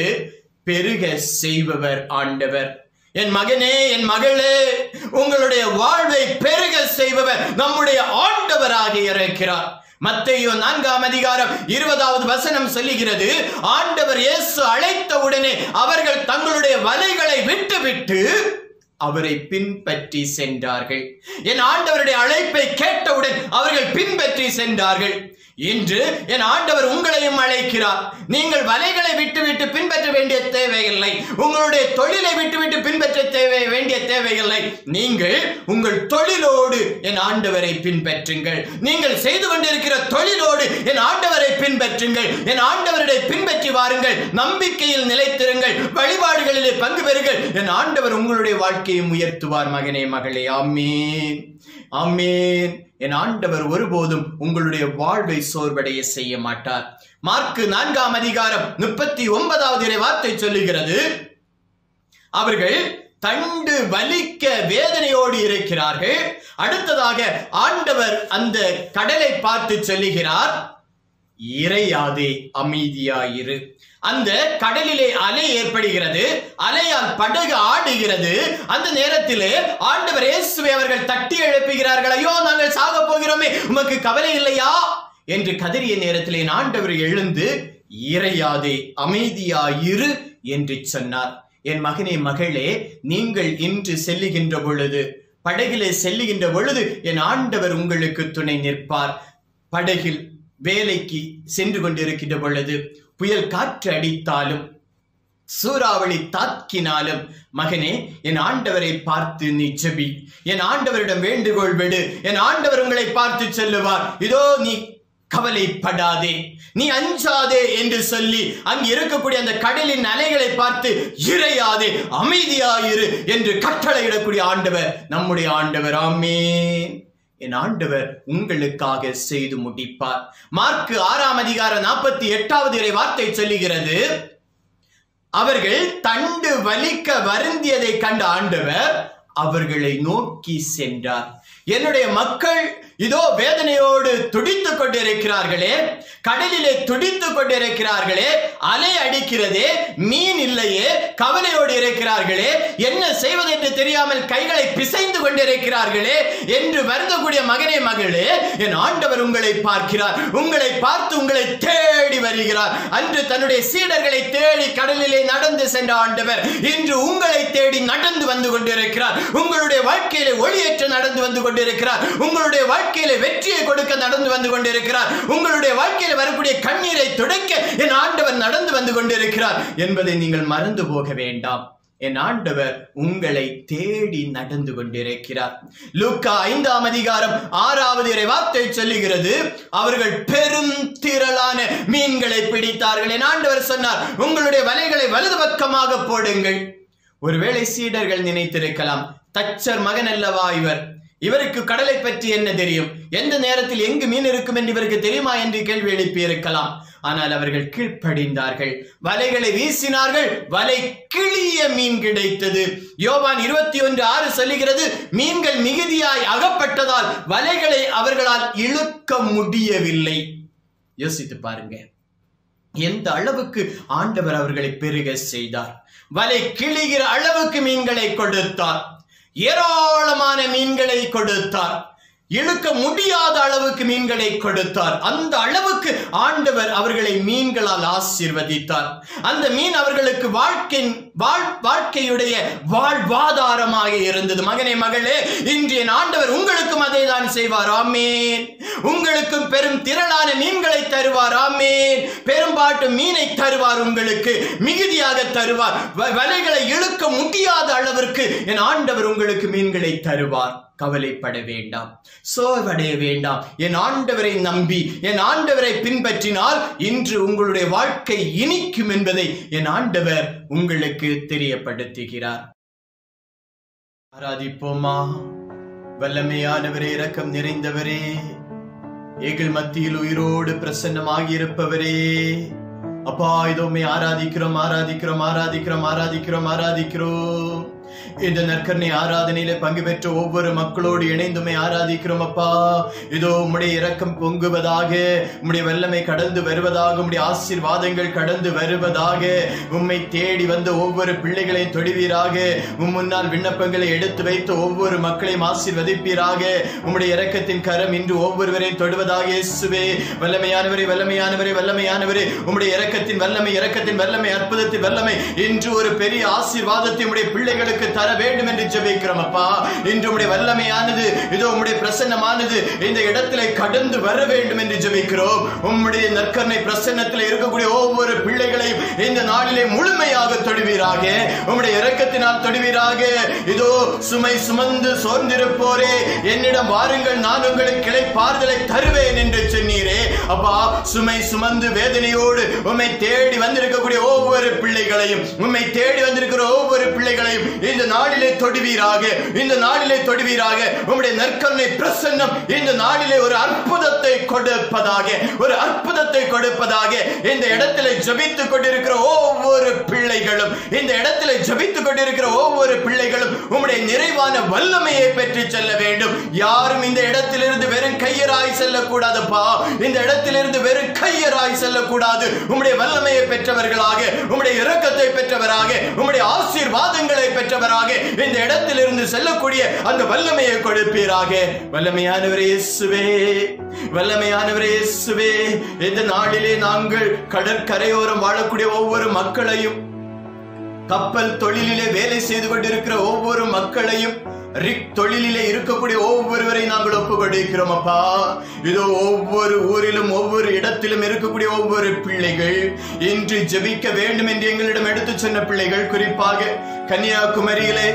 பெருக செய்பவர் ஆண்டவர். என் மகனே என் மகளே உங்களுடைய வாழ்வை பெருக செய்பவர் நம்முடைய ஆண்டவராக இருக்கிறார். மத்தையோ நான்காம் அதிகாரம் இருபதாவது வசனம் சொல்லுகிறது ஆண்டவர் இயேசு அழைத்த உடனே அவர்கள் தங்களுடைய வலைகளை விட்டுவிட்டு அவரை பின்பற்றி சென்றார்கள். என் ஆண்டவருடைய அழைப்பை கேட்டவுடன் அவர்கள் பின்பற்றி சென்றார்கள். இன்று என் ஆண்டவர் உங்களையும் அழைக்கிறார். நீங்கள் வலைகளை விட்டுவிட்டு பின்பற்ற வேண்டிய தேவையில்லை. உங்களுடைய தொழிலை விட்டுவிட்டு பின்பற்ற தேவை வேண்டிய தேவையில்லை. நீங்கள் உங்கள் தொழிலோடு என் ஆண்டவரை பின்பற்றுங்கள். நீங்கள் செய்து கொண்டிருக்கிற தொழிலோடு என் ஆண்டவரை பின்பற்றுங்கள். என் ஆண்டவருடைய பின்பற்றி வாருங்கள். நம்பிக்கையில் நிலைத்திருங்கள். வழிபாடுகளிலே பங்கு பெறுங்கள். என் ஆண்டவர் உங்களுடைய வாழ்க்கையை உயர்த்துவார் மகனே மகளே. ஆமீன். ஆமீன். என் ஆண்டவர் ஒருபோதும் உங்களுடைய வாழ்வை சோர்வடைய செய்ய மாட்டார். மார்க்கு நான்காம் அதிகாரம் முப்பத்தி ஒன்பதாவது வார்த்தை சொல்லுகிறது அவர்கள் தண்டு வலிக்க வேதனையோடு இருக்கிறார்கள். அடுத்ததாக ஆண்டவர் அந்த கடலை பார்த்து சொல்லுகிறார் இறையாதே அமைதியாயிரு. அந்த கடலிலே அலை ஏற்படுகிறது. அலையால் படகு ஆடுகிறது. அந்த நேரத்திலே ஆண்டவர் இயேசுவை அவர்கள் தட்டி எழுப்புகிறார்கள். ஐயோ நாங்கள் சாக போகிறோமே. உமக்கு கவலை இல்லையா? என்று கதறிய நேரத்திலே என் ஆண்டவர் எழுந்து இறையாதே அமைதியாயிரு என்று சொன்னார். என் மகனே மகளே நீங்கள் இன்று செல்லுகின்ற பொழுது படகிலே செல்லுகின்ற பொழுது என் ஆண்டவர் உங்களுக்கு துணை நிற்பார். படகில் வேலைக்கு சென்று கொண்டிருக்கின்ற பொழுது புயல் காற்று அடித்தாலும் சூறாவளி தாக்கினாலும் மகனே என் ஆண்டவரை பார்த்து நீ செபி என் ஆண்டவரிடம் வேண்டுகோள் விடு. என் ஆண்டவர் உங்களை பார்த்து செல்லுவார். இதோ நீ கவலைப்படாதே. நீ அஞ்சாதே என்று சொல்லி அங்கு இருக்கக்கூடிய அந்த கடலின் அலைகளை பார்த்து இறையாதே அமைதியாயிரு என்று கட்டளையிடக்கூடிய ஆண்டவர் நம்முடைய ஆண்டவர். ஆமேன். என் ஆண்டவர் உங்களுக்காக செய்து முடிப்பார். மார்க்கு ஆறாம் அதிகாரம் நாற்பத்தி எட்டாவது இறை வார்த்தை சொல்லுகிறது அவர்கள் தண்டு வலிக்க வருந்தியதை கண்ட ஆண்டவர் அவர்களை நோக்கி சென்றார். என்னுடைய மக்கள் இதோ வேதனையோடு துடித்து கொண்டிருக்கிறார்களே கடலிலே துடித்து கொண்டிருக்கிறார்களே அலை அடிக்கிறதே மீன் இல்லையே கவலையோடு இருக்கிறார்களே என்ன செய்வதென்று தெரியாமல் கைகளை பிசைந்து கொண்டிருக்கிறார்களே என்று வருந்தக்கூடிய மகனே மகளே என் ஆண்டவர் உங்களை பார்க்கிறார் உங்களை பார்த்து உங்களை தேடி வருகிறார். அன்று தன்னுடைய சீடர்களை தேடி கடலிலே நடந்து சென்ற ஆண்டவர் இன்று உங்களை தேடி நடந்து வந்து கொண்டிருக்கிறார். உங்களுடைய வாழ்க்கையிலே ஒளியேற்ற நடந்து வந்து கொண்டிருக்கிறார். உங்களுடைய வாழ்க்கை வாழ்க்கையில வெற்றியை கொடுக்க நடந்து வந்து கொண்டிருக்கிறார். உங்களுடைய வாழ்க்கையில வரக்கூடிய கண்ணீரை துடைக்க என் ஆண்டவர் நடந்து வந்து கொண்டிருக்கிறார் என்பதை நீங்கள் மறந்து போக வேண்டாம். என் ஆண்டவர் உங்களை தேடி நடந்து கொண்டிருக்கிறார். லூக்கா ஐந்தாம் அதிகாரம் ஆறாவது இறை வார்த்தை சொல்லுகிறது அவர்கள் பெரும் திரளான மீன்களை பிடித்தார்கள். என் ஆண்டவர் சொன்னார் உங்களுடைய வலைகளை வலது பக்கமாக போடுங்கள். ஒருவேளை சீடர்கள் நினைத்திருக்கலாம் தச்சர் மகன் அல்லவா இவர்? இவருக்கு கடலை பற்றி என்ன தெரியும்? எந்த நேரத்தில் எங்கு மீன் இருக்கும் என்று இவருக்கு தெரியுமா என்று கேள்வி எழுப்பி இருக்கலாம் ஆனால் அவர்கள் கீழ்ப்படிந்தார்கள். வலைகளை வீசினார்கள். வலை கிளிய மீன் கிடைத்தது. யோவான் இருபத்தி ஒன்று ஆறு சொல்லுகிறது மீன்கள் மிகுதியாய் அகப்பட்டதால் வலைகளை அவர்களால் இழுக்க முடியவில்லை. யோசித்து பாருங்க. எந்த அளவுக்கு ஆண்டவர் அவர்களை பெருக செய்தார். வலை கிழிகிற அளவுக்கு மீன்களை கொடுத்தார். ஏராளமான மீன்களை கொடுத்தார். இழுக்க முடியாத அளவுக்கு மீன்களை கொடுத்தார். அந்த அளவுக்கு ஆண்டவர் அவர்களை மீன்களால் ஆசீர்வதித்தார். அந்த மீன் அவர்களுக்கு வாழ்க்கை வாழ் வாழ்க்கையுடைய வாழ்வாதாரமாக இருந்தது. மகனே மகளே இன்றைய ஆண்டவர் உங்களுக்கும் அதை தான் செய்வார். ஆமேன். உங்களுக்கும் பெரும் திரளான மீன்களை தருவார். ஆமேன். பெரும்பாட்டு மீனை தருவார் உங்களுக்கு. மிகுதியாக தருவார். வ- வலைகளை இழுக்க முடியாத அளவிற்கு என் ஆண்டவர் உங்களுக்கு மீன்களை தருவார். கவலைப்பட வேண்டாம். சோர்வடைய வேண்டாம். என் ஆண்டவரை நம்பி என் ஆண்டவரை பின்பற்றினால் இன்று உங்களுடைய வாழ்க்கை இனிக்கும் என்பதை என் ஆண்டவர் உங்களுக்கு தெரியப்படுத்துகிறார். ஆராதிப்போமா? வல்லமையானவரே இரக்கம் நிறைந்தவரே எங்கள் மத்தியில் உயிரோடு பிரசன்னமாகி இருப்பவரே அப்பா இதோமே ஆராதிக்கிறோம் ஆராதிக்கிறோம் ஆராதிக்கிறோம் ஆராதிக்கிறோம் ஆராதிக்கிறோம். இந்த நற்கர்ணை ஆராதனையில பங்கு பெற்ற ஒவ்வொரு மக்களோடு இணைந்துமை ஆராதிக்கிறோம் அப்பா. இதோ உம்முடைய இரக்கம் பொங்குவதாக உம்முடைய வல்லமை கடந்து வருவதாக உம்முடைய ஆசீர்வாதங்கள் கடந்து வருவதாக. உம்மை தேடி வந்த ஒவ்வொரு பிள்ளைகளையும் தொடுவீராக. உம் முன்னால் விண்ணப்பங்களை எடுத்து வைத்த ஒவ்வொரு மக்களையும் ஆசீர்வதிப்பீராக. உம்முடைய இரக்கத்தின் கரம் இன்று ஒவ்வொருவரையும் தொடுவதாக இயேசுவே. வல்லமையானவரே வல்லமையானவரே வல்லமையானவரே. உம்முடைய இரக்கத்தின் வல்லமை இரக்கத்தின் வல்லமை அற்புதத்தின் வல்லமை. இன்று ஒரு பெரிய ஆசீர்வாதத்தை உம்முடைய பிள்ளைகளுக்கு வர வேண்டும் என்று ஜெபிக்கிறோம் அப்பா. இன்று உடைய வல்லமையானது இதோ உம்முடைய பிரசன்னமானது இந்த இடத்திலே கடந்து வர வேண்டும் என்று ஜெபிக்கிறோம். உம்முடைய நற்கருணை பிரசன்னத்தில் இருக்கக்கூடிய ஒவ்வொரு பிள்ளைகளையும் இந்த நாளிலே முழுமையாக தொடுவீராக. உம்முடைய இறக்கத்தினால் தொடுவீராக. இதோ சுமை சுமந்து சோர்ந்திருப்போரே. என்னிடம் வாருங்கள் நான் உங்களுக்கு கிளை பார்தலை தருவேன் என்று சொன்னீரே. அப்பா சுமை சுமந்து வேதனையோடு உம்மை தேடி வந்திருக்கக்கூடிய ஒவ்வொரு பிள்ளைகளையும் உம்மை தேடி வந்திருக்கிற ஒவ்வொரு பிள்ளைகளையும் இந்த நாளிலே தொடுவீராக. இந்த நாளிலே தொடுவீராக. உம்முடைய நற்கருணை பிரசன்னம் இந்த நாளிலே ஒரு அற்புதத்தை கொடுப்பதாக. ஒரு அற்புதத்தை கொடுப்பதாக. இந்த இடத்துல ஜபித்துக் கொண்டிருக்கிற ஒவ்வொரு பிள்ளைகளும் இந்த இடத்துல ஜபித்துக் கொண்டிருக்கிற ஒவ்வொரு பிள்ளைகளும் உம்முடைய நிறைவான வல்லமையை பெற்று செல்ல வேண்டும். யாரும் இந்த இடத்திலிருந்து வெறும் கையராய் செல்லக்கூடாதுப்பா. இந்த இடத்திலிருந்து வெறும் கையராய் செல்லக்கூடாது. உம்முடைய வல்லமையை பெற்றவர்களாக உம்முடைய இரக்கத்தை பெற்றவராக உம்முடைய ஆசீர்வாதங்களை பெற்றவராக இந்த இடத்திலிருந்து செல்லக்கூடிய அந்த வல்லமையை கொடுப்பீராக. வல்லமையானவரே இயேசுவே வல்லமையானவரே இயேசுவே. இந்த நாளிலே நாங்கள் கடற்கரையோரம் வாழக்கூடிய ஒவ்வொரு மக்களையும் கப்பல் தொழிலிலே வேலை செய்து கொண்டிருக்கிற ஒவ்வொரு மக்களையும் ரிக் தொழிலிலே இருக்கக்கூடிய ஒவ்வொருவரை நாங்கள் ஒப்பு கொடுக்கிறோம் அப்பா. இதோ ஒவ்வொரு ஊரிலும் ஒவ்வொரு இடத்திலும் இருக்கக்கூடிய ஒவ்வொரு பிள்ளைகள் இன்று ஜெபிக்க வேண்டும் என்று எங்களிடம் எடுத்து சொன்ன பிள்ளைகள் குறிப்பாக கன்னியாகுமரியிலே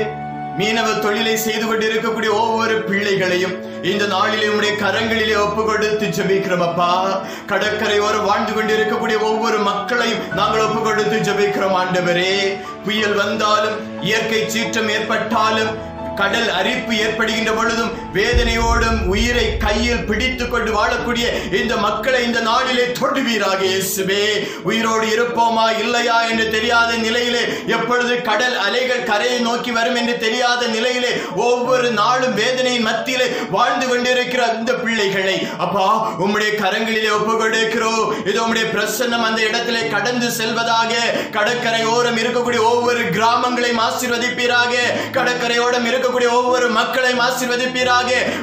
மீனவ தொழிலை செய்து கொண்டிருக்கக்கூடிய ஒவ்வொரு பிள்ளைகளையும் இந்த நாளிலே உடைய கரங்களிலே ஒப்பு கொடுத்து ஜெபிக்கிறோம் அப்பா. கடற்கரையோரம் வாழ்ந்து கொண்டிருக்கக்கூடிய ஒவ்வொரு மக்களையும் நாங்கள் ஒப்பு கொடுத்து ஜெபிக்கிறோம் ஆண்டவரே. புயல் வந்தாலும் இயற்கை சீற்றம் ஏற்பட்டாலும் கடல் அரிப்பு ஏற்படுகின்ற பொழுதும் வேதனையோடும் உயிரை கையில் பிடித்து கொண்டு வாழக்கூடிய இந்த மக்களை இந்த நாளிலே தொடுவீராக இயேசுவே. உயிரோடு இருப்போமா இல்லையா என்று தெரியாத நிலையிலே எப்பொழுது கடல் அலைகள் கரையை நோக்கி வரும் என்று தெரியாத நிலையிலே ஒவ்வொரு நாளும் வேதனையின் மத்தியிலே வாழ்ந்து கொண்டிருக்கிற அந்த பிள்ளைகளை அப்பா உம்முடைய கரங்களிலே ஒப்பு கொடுக்கிறோம் இது உம்முடைய பிரசன்னம் அந்த இடத்திலே கடந்து செல்வதாக கடற்கரை ஓரம் இருக்கக்கூடிய ஒவ்வொரு கிராமங்களையும் ஆசீர்வதிப்பீராக கடற்கரையோரம் இருக்கக்கூடிய ஒவ்வொரு மக்களையும் ஆசீர்வதிப்பீராக.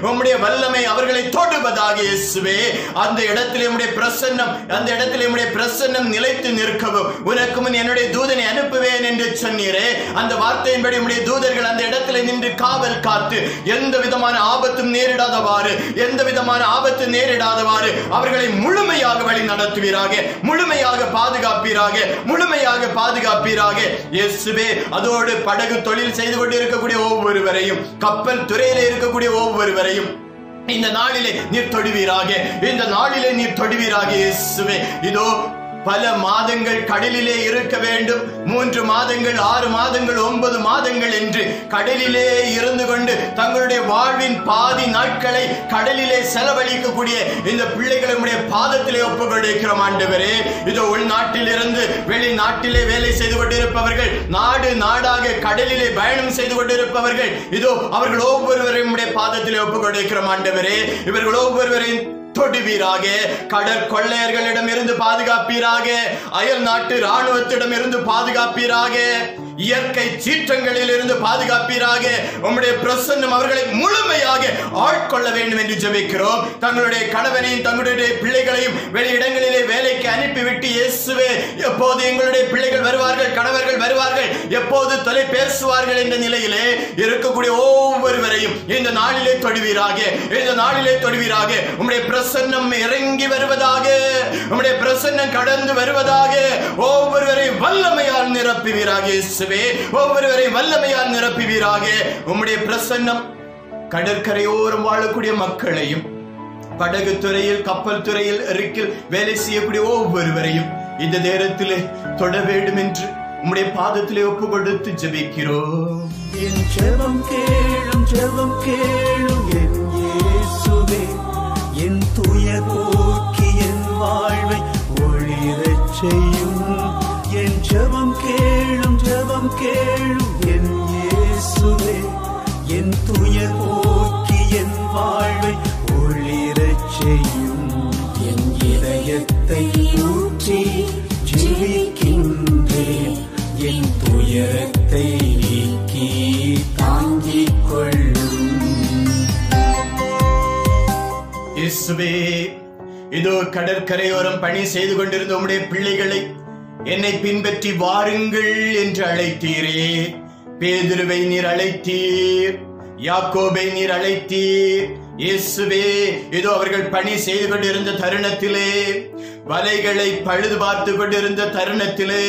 உம்முடைய வல்லமை அவர்களை தொடுவதாக இயேசுவே. அந்த இடத்தில் உம்முடைய பிரசன்னம் அந்த இடத்தில் உம்முடைய பிரசன்னம் நிலைத்து நிற்கவும். உனக்கு முன் என்னுடைய தூதனை அனுப்புவேன் என்று சொன்னீரே. அந்த வார்த்தையின்படி உம்முடைய தூதர்கள் அந்த இடத்துல நின்று காவல் காத்து எந்த விதமான ஆபத்தும் நேரிடாதவாறு எந்த விதமான ஆபத்து நேரிடாதவாறு அவர்களை முழுமையாக வழி நடத்துவீராக முழுமையாக பாதுகாப்பீராக முழுமையாக பாதுகாப்பீராக. இயேசுவே அதோடு படகு தொழில் செய்து கொண்டிருக்கக்கூடிய ஒவ்வொருவரையும் கப்பல் துறையில் இருக்கக்கூடிய ஒவ்வொருவரையும் இந்த நாளிலே நீர் தொடுவீராக. இந்த நாளிலே நீர் தொடுவீராக இயேசுவே. இதோ பல மாதங்கள் கடலிலே இருக்க வேண்டும். மூன்று மாதங்கள் ஆறு மாதங்கள் ஒன்பது மாதங்கள் என்று கடலிலே இருந்து கொண்டு தங்களுடைய வாழ்வின் பாதி நாட்களை கடலிலே செலவழிக்கக்கூடிய இந்த பிள்ளைகளுடைய பாதத்திலே ஒப்பு கொடுக்கிறோம் ஆண்டவரே. இதோ உள்நாட்டில் இருந்து வெளிநாட்டிலே வேலை செய்து கொண்டிருப்பவர்கள் நாடு நாடாக கடலிலே பயணம் செய்து கொண்டிருப்பவர்கள் இதோ அவர்கள் ஒவ்வொருவரையும் பாதத்திலே ஒப்பு கொடுக்கிறோம் ஆண்டவரே. இவர்கள் ஒவ்வொருவரையும் தொடுவீராக. கடற்கொள்ளையர்களிடம் இருந்து பாதுகாப்பீராக. அயல் நாட்டு இராணுவத்திடம் இருந்து பாதுகாப்பீராக. இயற்கை சீற்றங்களில் இருந்து பாதுகாப்பீராக உம்முடைய பிரசன்னம் அவர்களை முழுமையாக ஆட்கொள்ள வேண்டும் என்று ஜெபிக்கிறோம். தங்களுடைய கணவனையும் தங்களுடைய பிள்ளைகளையும் வெளியிடங்களிலே வேலைக்கு அனுப்பிவிட்டு இயேசுவே எப்போது எங்களுடைய பிள்ளைகள் வருவார்கள் கணவர்கள் வருவார்கள் எப்போது தொலை பேசுவார்கள் என்ற நிலையிலே இருக்கக்கூடிய ஒவ்வொருவரையும் இந்த நாளிலே தொடுவீராக இந்த நாளிலே தொடுவீராக. உம்முடைய பிரசன்னம் இறங்கி வருவதாக உம்முடைய பிரசன்னம் கடந்து வருவதாக ஒவ்வொருவரையும் வல்லமையால் நிரப்புவீராக இயேசு இயேசுவே ஒவ்வொருவரையும் வல்லமையால் நிரப்புவீராக. உம்முடைய பிரசன்னம் கடற்கரையோரம் வாழக்கூடிய மக்களையும் படகு துறையில் கப்பல் துறையில் இருக்கில் வேலை செய்யக்கூடிய ஒவ்வொருவரையும் இந்த நேரத்திலே தொட வேண்டும் என்று உம்முடைய பாதத்திலே ஒப்பு கொடுத்து ஜபிக்கிறோம். என் ஜெபம் கேளும் ஜெபம் கேளும் என் இயேசுவே. என் துயர் போக்கி என் வாழ்வை ஒளிரச் செய்யும். ஜெபம் கேளும் என் இயேசுவே என் துயர் போக்கி என் வாழ்வை ஒளிரச் செய்யும் என் இதயத்தை ஊற்றி ஜீவிக்கின்றேன் என் துயரத்தை நீக்கி தாங்கிக் கொள்ளும் இயேசுவே இதோ கடற்கரையோரம் பணி செய்து கொண்டிருந்த உம்முடைய பிள்ளைகளை என்னை பின்பற்றி வாருங்கள் என்று அழைத்தீரே. பேதுருவை நீர் அழைத்தீர் யாக்கோபை நீர் அழைத்தீர் இயேசுவே ஏதோ அவர்கள் பணி செய்து கொண்டிருந்த தருணத்திலே. வலைகளை பழுது பார்த்து கொண்டிருந்த தருணத்திலே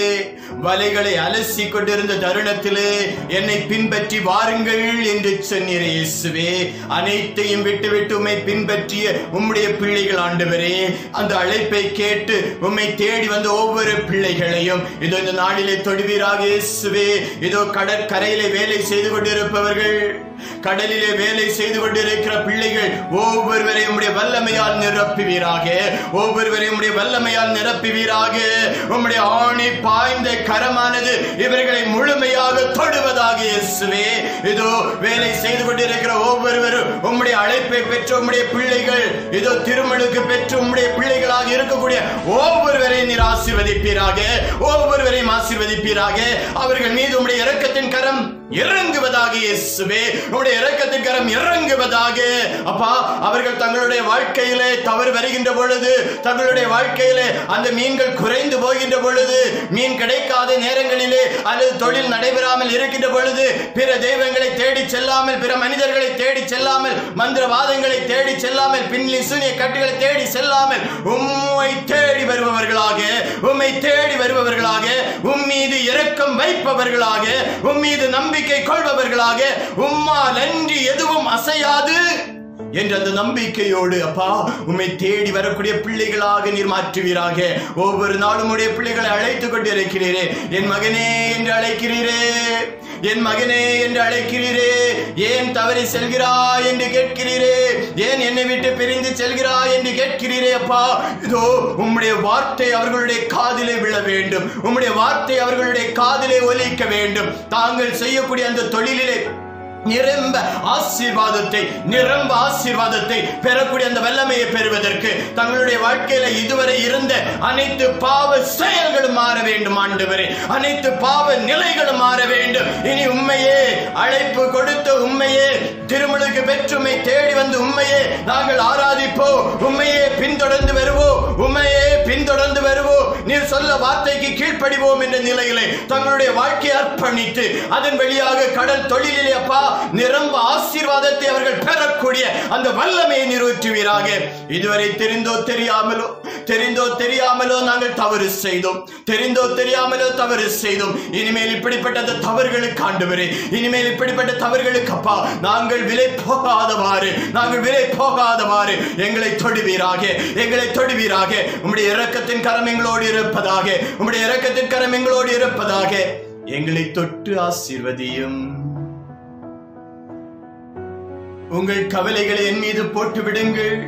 வலைகளை அலசி கொண்டிருந்த தருணத்திலே என்னை பின்பற்றி வாருங்கள் என்று சொன்னீர் இயேசுவே அனைத்தையும் விட்டுவிட்டு உம்மை பின்பற்றிய உம்முடைய பிள்ளைகள் ஆண்டவரே அந்த அழைப்பை கேட்டு உம்மை தேடி வந்த ஒவ்வொரு பிள்ளைகளையும் இதோ இந்த நாளிலே தொடுவீராக இயேசுவே இதோ கடற்கரையிலே வேலை செய்து கொண்டிருப்பவர்கள் கடலிலே வேலை செய்து கொண்டிருக்கிற பிள்ளைகள் ஒவ்வொருவரையும் உம்முடைய வல்லமையால் நிரப்புவீராக ஒவ்வொருவரையும் உம்முடைய வல்லமையால் நிரப்புவீராக. உம்முடைய ஆணி பாய்ந்த கரமானது இவர்களை முழுமையாக தொடுவதாக இயேசுவே. இதோ வேலை செய்து கொண்டிருக்கிற ஒவ்வொருவரும் உம்முடைய அழைப்பை பெற்ற உம்முடைய பிள்ளைகள் இதோ திருமணுக்கு பெற்று உம்முடைய பிள்ளைகளாக இருக்கக்கூடிய ஒவ்வொருவரையும் நீர் ஆசீர்வதிப்பீராக. ஒவ்வொருவரையும் ஆசீர்வதிப்பீராக. அவர்கள் மீது உம்முடைய இறக்கத்தின் கரம் இறங்குவதாக இயேசுவே. உம்முடைய இறக்கத்தின் கரம் இறங்குவதாக. அப்பா அவர்கள் தங்களுடைய வாழ்க்கையிலே தவறு வருகின்ற பொழுது தங்களுடைய வாழ்க்கையிலே அந்த மீன்கள் குறைந்து போகின்ற பொழுது மீன் கிடைக்காத நேரங்களிலே அல்லது தொழில் நடைபெறாமல் இருக்கின்ற பொழுது பிற தெய்வங்களை தேடி செல்லாமல் பிற மனிதர்களை தேடி செல்லாமல் மந்திரவாதங்களை தேடி செல்லாமல் பின்னி சூனிய கட்டுகளை தேடி செல்லாமல் உம்மை தேடி வருபவர்களாக உம்மை தேடி வருபவர்களாக உம் மீது இரக்கம் வைப்பவர்களாக உம் மீது நம்பிக்கை கொள்பவர்களாக உம்மா நன்றி எதுவும் அசையாது. என்ற அந்த நம்பிக்கையோடு அப்பா உம்மை தேடி வரக்கூடிய பிள்ளைகளாக நீர் மாற்றுவீராக. ஒவ்வொரு நாளும் உடைய பிள்ளைகளை அழைத்துக் கொண்டிருக்கிறீரே. என் மகனே என்று அழைக்கிறீரே. என் மகனே என்று அழைக்கிறீரே. ஏன் தவறி செல்கிறாய் என்று கேட்கிறீரே. ஏன் என்னை விட்டு பிரிந்து செல்கிறாய் என்று கேட்கிறீரே அப்பா. இதோ உம்முடைய வார்த்தை அவர்களுடைய காதிலே விழ வேண்டும். உம்முடைய வார்த்தை அவர்களுடைய காதிலே ஒலிக்க வேண்டும். தாங்கள் செய்யக்கூடிய அந்த தொழிலிலே நிரம்ப ஆசீர்வாதத்தை நிரம்ப ஆசீர்வாதத்தை பெறக்கூடிய அந்த வல்லமையை பெறுவதற்கு தங்களுடைய வாழ்க்கையில இதுவரை இருந்த அனைத்து பாவ செயல்களும் மாற வேண்டும் ஆண்டவரே. அனைத்து பாவ நிலைகளும் மாற வேண்டும். இனி உண்மையே அழைப்பு கொடுத்த உண்மையே திருமலுக்கு பெற்றுமை தேடி வந்து உண்மையே நாங்கள் ஆராதிப்போம். உண்மையே பின்தொடர்ந்து வருவோம். உண்மையே பின்தொடர்ந்து வருவோம். நீர் சொல்ல வார்த்தைக்கு கீழ்ப்படிவோம் என்ற நிலையிலே தங்களுடைய வாழ்க்கையை அர்ப்பணித்து அதன் வழியாக கடல் தொழிலிலே அப்பா நிரம்ப ஆசீர்வாதத்தை அவர்கள் பெறக்கூடிய அந்த வல்லமையை நிறுத்துவீராக. இதுவரை தெரிந்தோ தெரியாமலோ தெரிந்தோ தெரியாமலோ நாங்கள் தவறு செய்தோம். தெரிந்தோ தெரியாமலோ தவறு செய்தோம். இனிமேல் இப்படிப்பட்ட அந்த தவறுகளுக்கு ஆண்டவரே இனிமேல் இப்படிப்பட்ட தவறுகளுக்கு அப்பா நாங்கள் விலை போகாதவாறு நாங்கள் விலை போகாதவாறு எங்களை தொடுவீராக எங்களை தொடுவீராக. உம்முடைய இரக்கத்தின் கரம் எங்களோடு இருப்பதாக உம்முடைய இரக்கத்தின் கரம் எங்களோடு இருப்பதாக. எங்களை தொட்டு ஆசீர்வதியும். உங்கள் கவலைகளை என் மீது போட்டு விடுங்கள்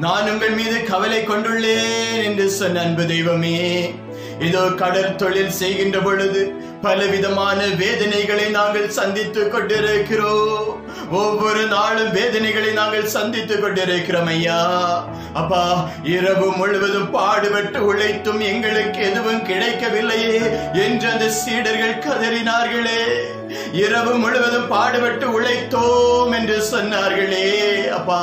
நான் உங்கள் மீது கவலை கொண்டுள்ளேன் என்று சொன்ன அன்பு தெய்வமே. இதோ கடல் தொழில் செய்கின்ற பொழுது பலவிதமான வேதனைகளை நாங்கள் சந்தித்துக் கொண்டிருக்கிறோம். ஒவ்வொரு நாளும் வேதனைகளை நாங்கள் சந்தித்துக் கொண்டிருக்கிறோம் ஐயா. அப்பா இரவு முழுவதும் பாடுபட்டு உழைத்தும் எங்களுக்கு எதுவும் கிடைக்கவில்லையே என்று அந்த சீடர்கள் கதறினார்களே. இரவு முழுவதும் பாடுபட்டு உழைத்தோம் என்று சொன்னார்களே அப்பா.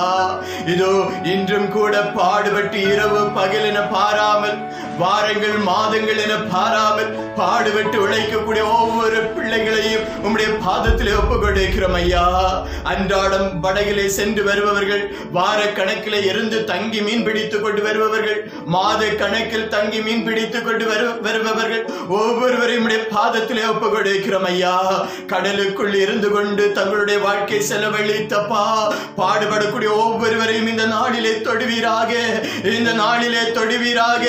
இதோ இன்றும் கூட பாடுபட்டு இரவு பகல் என பாராமல் வாரங்கள் மாதங்கள் என பாராமல் பாடுபட்டு உழைக்கக்கூடிய ஒவ்வொரு பிள்ளைகளையும் உம்முடைய பாதத்திலே ஒப்பு கொடுக்கிறோம் ஐயா. அன்றாடம் படகிலே சென்று வருபவர்கள் வார கணக்கிலே இருந்து தங்கி மீன் பிடித்துக் கொண்டு வருபவர்கள் மாத கணக்கில் தங்கி மீன் பிடித்துக் கொண்டு வரு- வருபவர்கள் ஒவ்வொருவரையும் பாதத்திலே ஒப்பு கொடுக்கிறோம் ஐயா. கடலுக்குள் இருந்து கொண்டு தங்களுடைய வாழ்க்கை செலவழித்தப்பா. பாடுபடக்கூடிய ஒவ்வொருவரையும் இந்த நாளிலே தொடுவீராக. இந்த நாளிலே தொடுவீராக.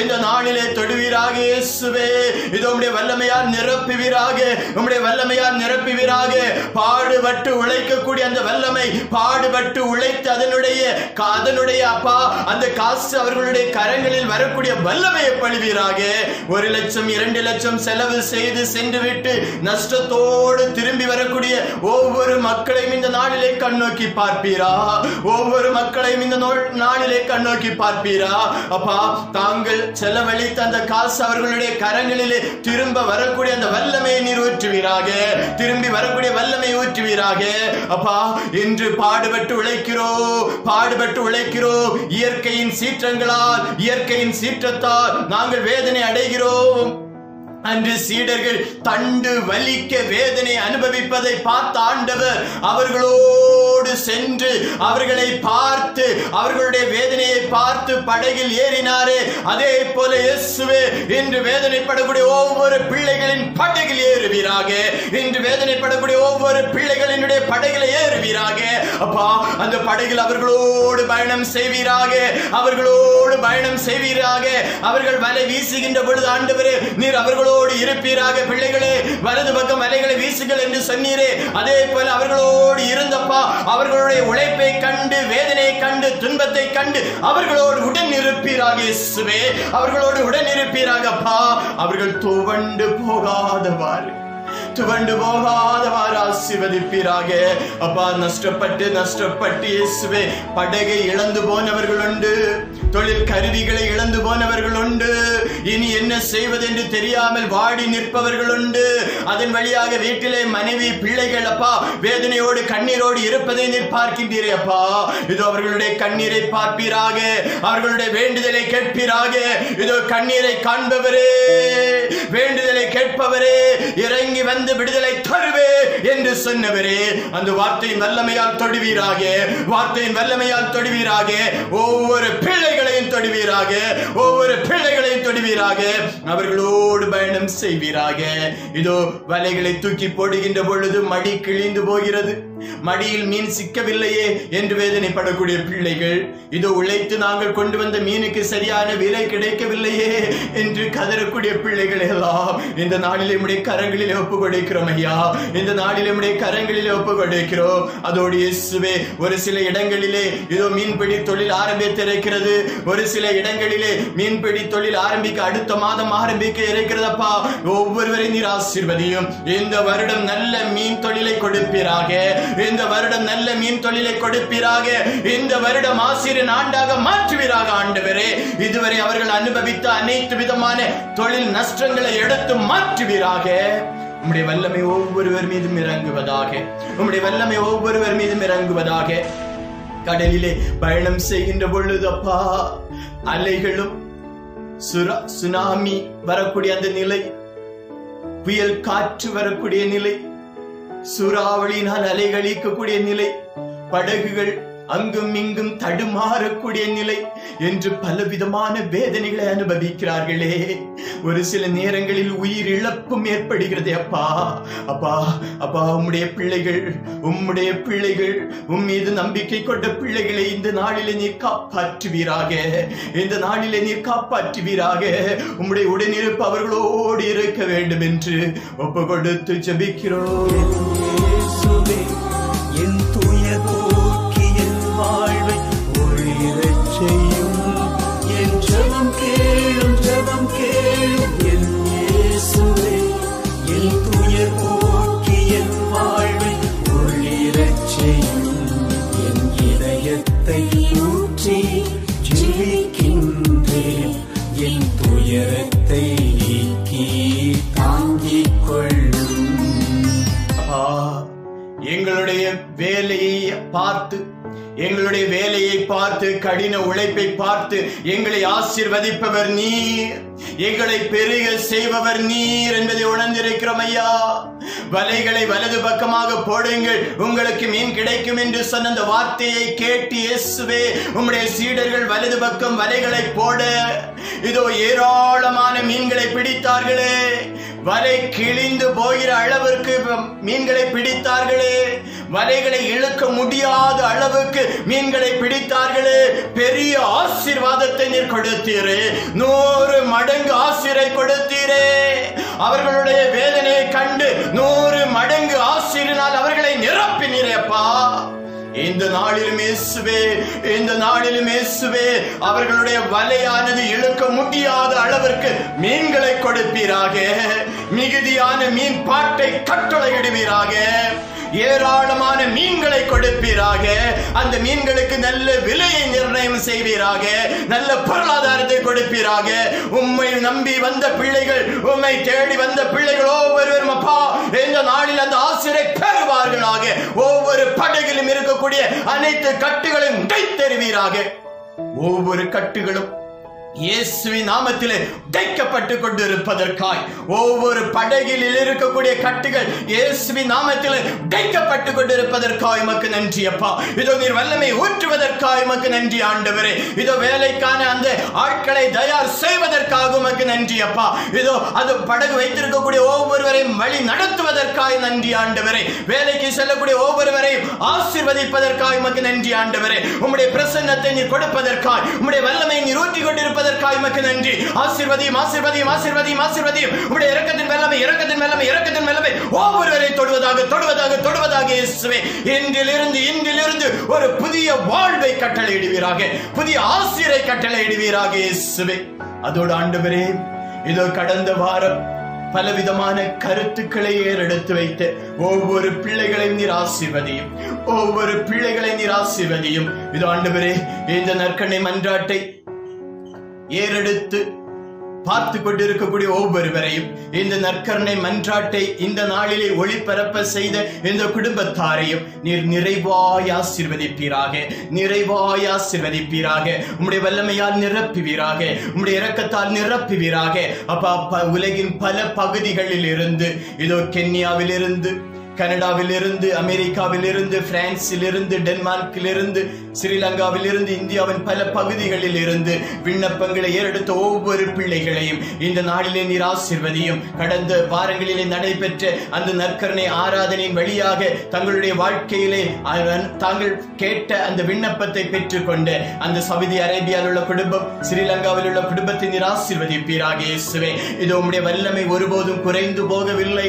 இந்த நாளிலே தொடுவீராக இயேசுவே. இது உம்முடைய வல்லமையால் நிரப்புவீராக. உம்முடைய வல்லமையால் நிரப்புவீராக. பாடுபட்டு உழைக்கக்கூடிய அந்த வல்லமை பாடுபட்டு உழைத்து அதனுடைய அதனுடைய அப்பா அந்த காசு அவர்களுடைய கரங்களில் வரக்கூடிய வல்லமையை பழுவீராக. ஒரு லட்சம் இரண்டு லட்சம் செலவு செய்து சென்று விட்டு நஷ்டத்தோடு அவர்களோடு திரும்பி வரக்கூடிய ஒவ்வொரு மக்களையும் இந்த நாளிலே கண்ணோக்கி பார்ப்பீரா? ஒவ்வொரு மக்களையும் இந்த நாளிலே கண்ணோக்கி பார்ப்பீரா? அப்பா தாங்கள் செலவழித்த அந்த காசு அவர்களுடைய கரங்களிலே திரும்ப வரக்கூடிய அந்த வல்லமையை நீர் ஊற்றுவீராக. திரும்பி வரக்கூடிய வல்லமை ஊற்றுவீராக. அப்பா இன்று பாடுபட்டு உழைக்கிறோ பாடுபட்டு உழைக்கிறோ. இயற்கையின் சீற்றங்களால் இயற்கையின் சீற்றத்தால் நாங்கள் வேதனை அடைகிறோம். அன்று சீடர்கள் தண்டு வலிக்க வேதனை அனுபவிப்பதை பார்த்த ஆண்டவர் அவர்களோடு சென்று அவர்களை பார்த்து அவர்களுடைய வேதனையை பார்த்து படகில் ஏறினாரே. அதே போல இயேசுவே இன்று வேதனைப்படக்கூடிய ஒவ்வொரு பிள்ளைகளின் படகில் ஏறுவீராக. இன்று வேதனைப்படக்கூடிய ஒவ்வொரு பிள்ளைகளினுடைய படகில் ஏறுவீராக. அப்பா அந்த படகில் அவர்களோடு பயணம் செய்வீராக. அவர்களோடு பயணம் செய்வீராக. அவர்கள் வலை வீசுகின்ற பொழுது ஆண்டவரே நீர் அவர்களோடு இருப்பீராக பிள்ளைகளே. வலது பக்கம் வலைகளை வீசுங்கள் என்று சொன்னீரே. அதே போல அவர்களோடு இருந்தப்பா அவர்களுடைய உழைப்பை கண்டு வேதனையை கண்டு துன்பத்தை கண்டு அவர்களோடு உடன் இருப்பீராக இயேசுவே. அவர்களோடு உடன் இருப்பீராக அப்பா அவர்கள் துவண்டு போகாதவாறு. துவண்டு போகாதவாறு ஆசீர்வதிப்பீராக அப்பா நஷ்டப்பட்டு நஷ்டப்பட்டு இயேசுவே படகை இழந்து போனவர்கள் உண்டு. தொழில் கருவிகளை இழந்து போனவர்கள் உண்டு. இனி என்ன செய்வது என்று தெரியாமல் வாடி நிற்பவர்கள் உண்டு. அதன் வழியாக வீட்டிலே மனைவி பிள்ளைகள் அப்பா வேதனையோடு கண்ணீரோடு இருப்பதை நீர் பார்க்கின்றீரே அப்பா. இது அவர்களுடைய கண்ணீரை பார்ப்பீராக. அவர்களுடைய வேண்டுதலை கேட்பீராக. இதோ கண்ணீரை காண்பவரே வேண்டுதலை கேட்பவரே இறங்கி வந்து விடுதலை தருவே என்று சொன்னவரே அந்த வார்த்தையின் வல்லமையால் தொடுவீராக வார்த்தையின் வல்லமையால் தொடுவீராக ஒவ்வொரு தொடுவீராக. ஒவ்வொரு பிள்ளைகளையும் தொடுவீராக. அவர்களோடு பயணம் செய்வீராக. இதோ வலைகளை தூக்கி போடுகின்ற பொழுது மடி கிழிந்து போகிறது. மடியில் மீன் சிக்கவில்லையே என்று வேதனைப்படக்கூடிய பிள்ளைகள். இதோ உழைத்து நாங்கள் கொண்டு வந்த மீனுக்கு சரியான விலை கிடைக்கவில்லையே என்று கதறக்கூடிய பிள்ளைகள் எல்லாம் இந்த நாளில் நம்முடைய கரங்களில் ஒப்பு கொடுக்கிறோம் ஐயா. இந்த நாளில் நம்முடைய கரங்களில் ஒப்பு கொடுக்கிறோம் அதோடு இயேசுவே ஒரு சில இடங்களிலே இதோ மீன்பிடி தொழில் ஆரம்பித்திருக்கிறது. ஒரு சில இடங்களிலே மீன்பிடி தொழில் ஆரம்பிக்க அடுத்த மாதம் ஆரம்பிக்க இருக்கிறதப்பா. ஒவ்வொருவரையும் நீர் ஆசீர்வதியும். இந்த வருடம் நல்ல மீன் தொழிலை கொடுப்பீராக. இந்த வருடம் நல்ல மீன் தொழிலை கொடுப்பீராக. இந்த வருடம் ஆசிரியர் ஆண்டாக மாற்றுவீராக ஆண்டவரே. இதுவரை அவர்கள் அனுபவித்த அனைத்து விதமான தொழில் நஷ்டங்களை எடுத்து மாற்றுவீராக. உம்முடைய வல்லமை ஒவ்வொருவர் மீதும் இறங்குவதாக. உம்முடைய வல்லமை ஒவ்வொருவர் மீதும் இறங்குவதாக. கடலிலே பயணம் செய்கின்ற பொழுதப்பா. அலைகளும் சுரா சுனாமி வரக்கூடிய அந்த நிலை புயல் காற்று வரக்கூடிய நிலை சூறாவளியினால் அலைகளிக்கக்கூடிய நிலை படகுகள் அங்கும் இங்கும் தடுமாறக்கூடிய நிலை என்று பலவிதமான வேதனைகளை அனுபவிக்கிறார்களே. ஒரு சில நேரங்களில் உயிர் இழப்பும் ஏற்படுகிறது அப்பா. அப்பா அப்பா உம்முடைய பிள்ளைகள் உம்முடைய பிள்ளைகள் உம் மீது நம்பிக்கை கொண்ட பிள்ளைகளை இந்த நாளிலே நீர் காப்பாற்றுவீராக. இந்த நாளிலே நீர் காப்பாற்றுவீராக. உம்முடைய உடனிருப்பு அவர்களோடு இருக்க வேண்டும் என்று ஒப்பு கொடுத்து ஜபிக்கிறோம் பார்த்து எங்களுடைய வேலையை பார்த்து கடின உழைப்பை பார்த்து எங்களை ஆசீர்வதிப்பவர் நீர். எங்களை பெருக செய்பவர் நீர் என்பதை உணர்ந்திருக்கிறோம் ஐயா. வலைகளை வலது பக்கமாக போடுங்கள். உங்களுக்கு மீன் கிடைக்கும் என்று சொன்ன அந்த வார்த்தையை கேட்டு இயேசுவே உம்முடைய சீடர்கள் வலது பக்கம் வலைகளை போட இதோ ஏராளமான மீன்களை பிடித்தார்களே. வலை கிழிந்து போகிற அளவிற்கு மீன்களை பிடித்தார்களே. வலைகளை இழுக்க முடியாத அளவுக்கு மீன்களை பிடித்தார்களே. பெரிய ஆசீர்வாதத்தை நீர் கொடுத்தீரே. நூறு மடங்கு ஆசிரை கொடுத்தீரே. அவர்களுடைய வேதனையை கண்டு நூறு மடங்கு ஆசிரினால் அவர்களை நிரப்பினீரேப்பா. இந்த நாளிலும் இயேசுவே இந்த நாளிலும் இயேசுவே அவர்களுடைய வலையானது இழுக்க முடியாத அளவிற்கு மீன்களை கொடுப்பீராக. மிகுதியான மீன் பாட்டை கட்டளையிடுவீராக. ஏராளமான மீன்களை கொடுப்பீராக. அந்த மீன்களுக்கு நல்ல விலையை நிர்ணயம் செய்வீராக. நல்ல பொருளாதாரத்தை கொடுப்பீராக. உம்மை நம்பி வந்த பிள்ளைகள் உம்மை தேடி வந்த பிள்ளைகள் ஒவ்வொருவரும் அப்பா இந்த நாளில் அந்த ஆசிரை பெறுவார்களாக. ஒவ்வொரு படகிலும் இருக்கக்கூடிய அனைத்து கட்டுகளையும் கைத்தருவீராக. ஒவ்வொரு கட்டுகளும் இயேசுவின் நாமத்திலே உடைக்கப்பட்டு கொண்டிருப்பதற்காய். ஒவ்வொரு படகில் இருக்கக்கூடிய கட்டுகள் இயேசுவின் நாமத்திலே உடைக்கப்பட்டு கொண்டிருப்பதற்காய் உமக்கு நன்றி அப்பா. இதோ நீர் வல்லமை ஊற்றுவதற்காய் உமக்கு நன்றி ஆண்டவரே. இதோ வேலைக்கான அந்த ஆட்களை தயார் செய்வதற்காக உமக்கு நன்றி அப்பா. இதோ அது படகு வைத்திருக்கக்கூடிய ஒவ்வொருவரையும் வழி நடத்துவதற்காய் நன்றி ஆண்டவரே. வேலைக்கு செல்லக்கூடிய ஒவ்வொருவரையும் ஆசீர்வதிப்பதற்காய் உமக்கு நன்றி ஆண்டவரே. உம்முடைய பிரசன்னத்தை நீர் கொடுப்பதற்காய் உம்முடைய வல்லமை நீர் ஊற்றி கொடுத்ததற்காய் மக்கு நன்றி. ஆசிர்வதியும் ஆசிர்வதியும் ஆசிர்வதியும் ஆசிர்வதியும். உடைய இறக்கத்தின் வல்லமை இறக்கத்தின் வல்லமை இறக்கத்தின் வல்லமை ஒவ்வொருவரை தொடுவதாக தொடுவதாக தொடுவதாக இயேசுவே. இன்றிலிருந்து இன்றிலிருந்து ஒரு புதிய வாழ்வை கட்டளையிடுவீராக. புதிய ஆசிரியரை கட்டளையிடுவீராக இயேசுவே. அதோடு ஆண்டவரே இதோ கடந்த வாரம் பலவிதமான கருத்துக்களை ஏறெடுத்து வைத்து ஒவ்வொரு பிள்ளைகளையும் நீர் ஆசீர்வதியும். ஒவ்வொரு பிள்ளைகளை நீர் ஆசீர்வதியும். இது ஆண்டவரே இந்த நற்கண்ணை மன்றாட்டை ஏறெடுத்து பார்த்து கொண்டிருக்கக்கூடிய ஒவ்வொருவரையும் இந்த நற்கருணை மன்றாட்டை இந்த நாளிலே ஒளிபரப்ப செய்த இந்த குடும்பத்தாரையும் நீர் நிறைவாய் ஆசிர்வதிப்பீராக நிறைவாய் ஆசிர்வதிப்பீராக உம்முடைய வல்லமையால் நிரப்புவீராக உம்முடைய இரக்கத்தால் நிரப்புவீராக. அப்பா அப்பா உலகின் பல பகுதிகளில் இருந்து இதோ கென்யாவிலிருந்து இருந்து அமெரிக்காவிலிருந்து பிரான்சிலிருந்து டென்மார்க்கிலிருந்து ஸ்ரீலங்காவில் இருந்து இந்தியாவின் பல பகுதிகளில் இருந்து விண்ணப்பங்களை ஏறெடுத்த ஒவ்வொரு பிள்ளைகளையும் இந்த நாளிலே நீர் ஆசிர்வதியும். கடந்த வாரங்களிலே நடைபெற்ற அந்த நற்கரணை ஆராதனையின் வழியாக தங்களுடைய வாழ்க்கையிலே தாங்கள் கேட்ட அந்த விண்ணப்பத்தை பெற்றுக்கொண்டு அந்த சவுதி அரேபியாவில் உள்ள குடும்பம் ஸ்ரீலங்காவில் உள்ள குடும்பத்தை நீர் ஆசிர்வதிப்பீராக இயேசுவே. இது உம்முடைய வல்லமை ஒருபோதும் குறைந்து போகவில்லை.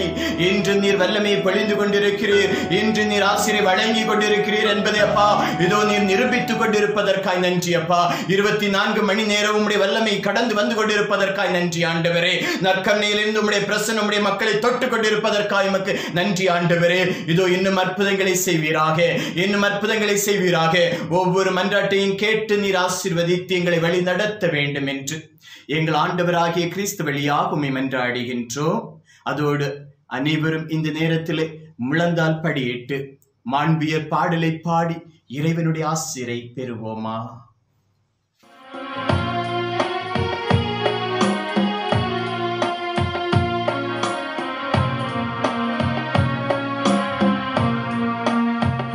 இன்று நீர் வல்லமையை பொழிந்து கொண்டிருக்கிறீர். இன்று நீர் ஆசிரியை வழங்கி கொண்டிருக்கிறீர் என்பதை அப்பா. இதோ நீர் நிரூபித்துக் கொண்டிருப்பதற்காய் நன்றி அப்பா இருபத்தி நான்கு மணி நேரம் உம்முடைய வல்லமை கடந்து வந்து கொண்டிருப்பதற்காய் நன்றி ஆண்டவரே. நற்கண்ணையிலிருந்து உம்முடைய பிரசன்னம் உடைய மக்களை தொட்டு கொண்டிருப்பதற்காய் உமக்கு நன்றி ஆண்டவரே. இதோ இன்னும் அற்புதங்களை செய்வீராக. இன்னும் அற்புதங்களை செய்வீராக. ஒவ்வொரு மன்றாட்டையும் கேட்டு நீர் ஆசிர்வதித்து எங்களை வழி நடத்த வேண்டும் என்று எங்கள் ஆண்டவராகிய கிறிஸ்து வழியாக உண்மை மன்றாடுகின்றோம். அதோடு அனைவரும் இந்த நேரத்திலே முழந்தால் படியிட்டு மாண்பியர் பாடலை பாடி இறைவனுடைய ஆசிரை பெறுவோமா?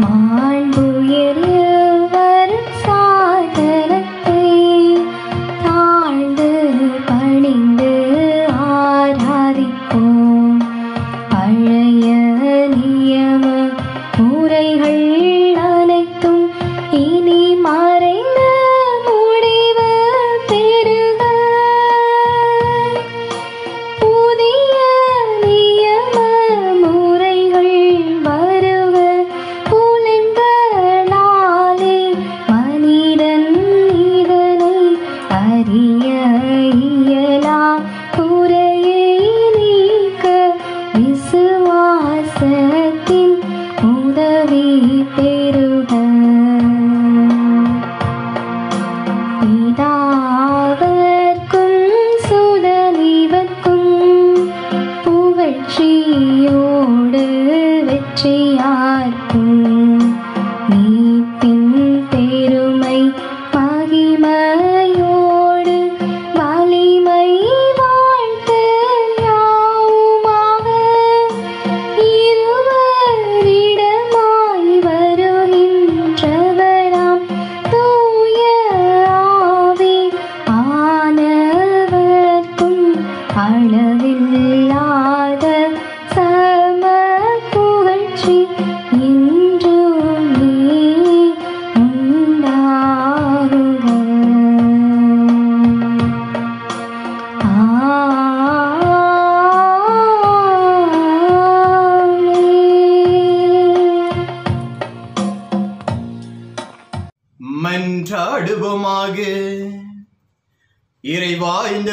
மா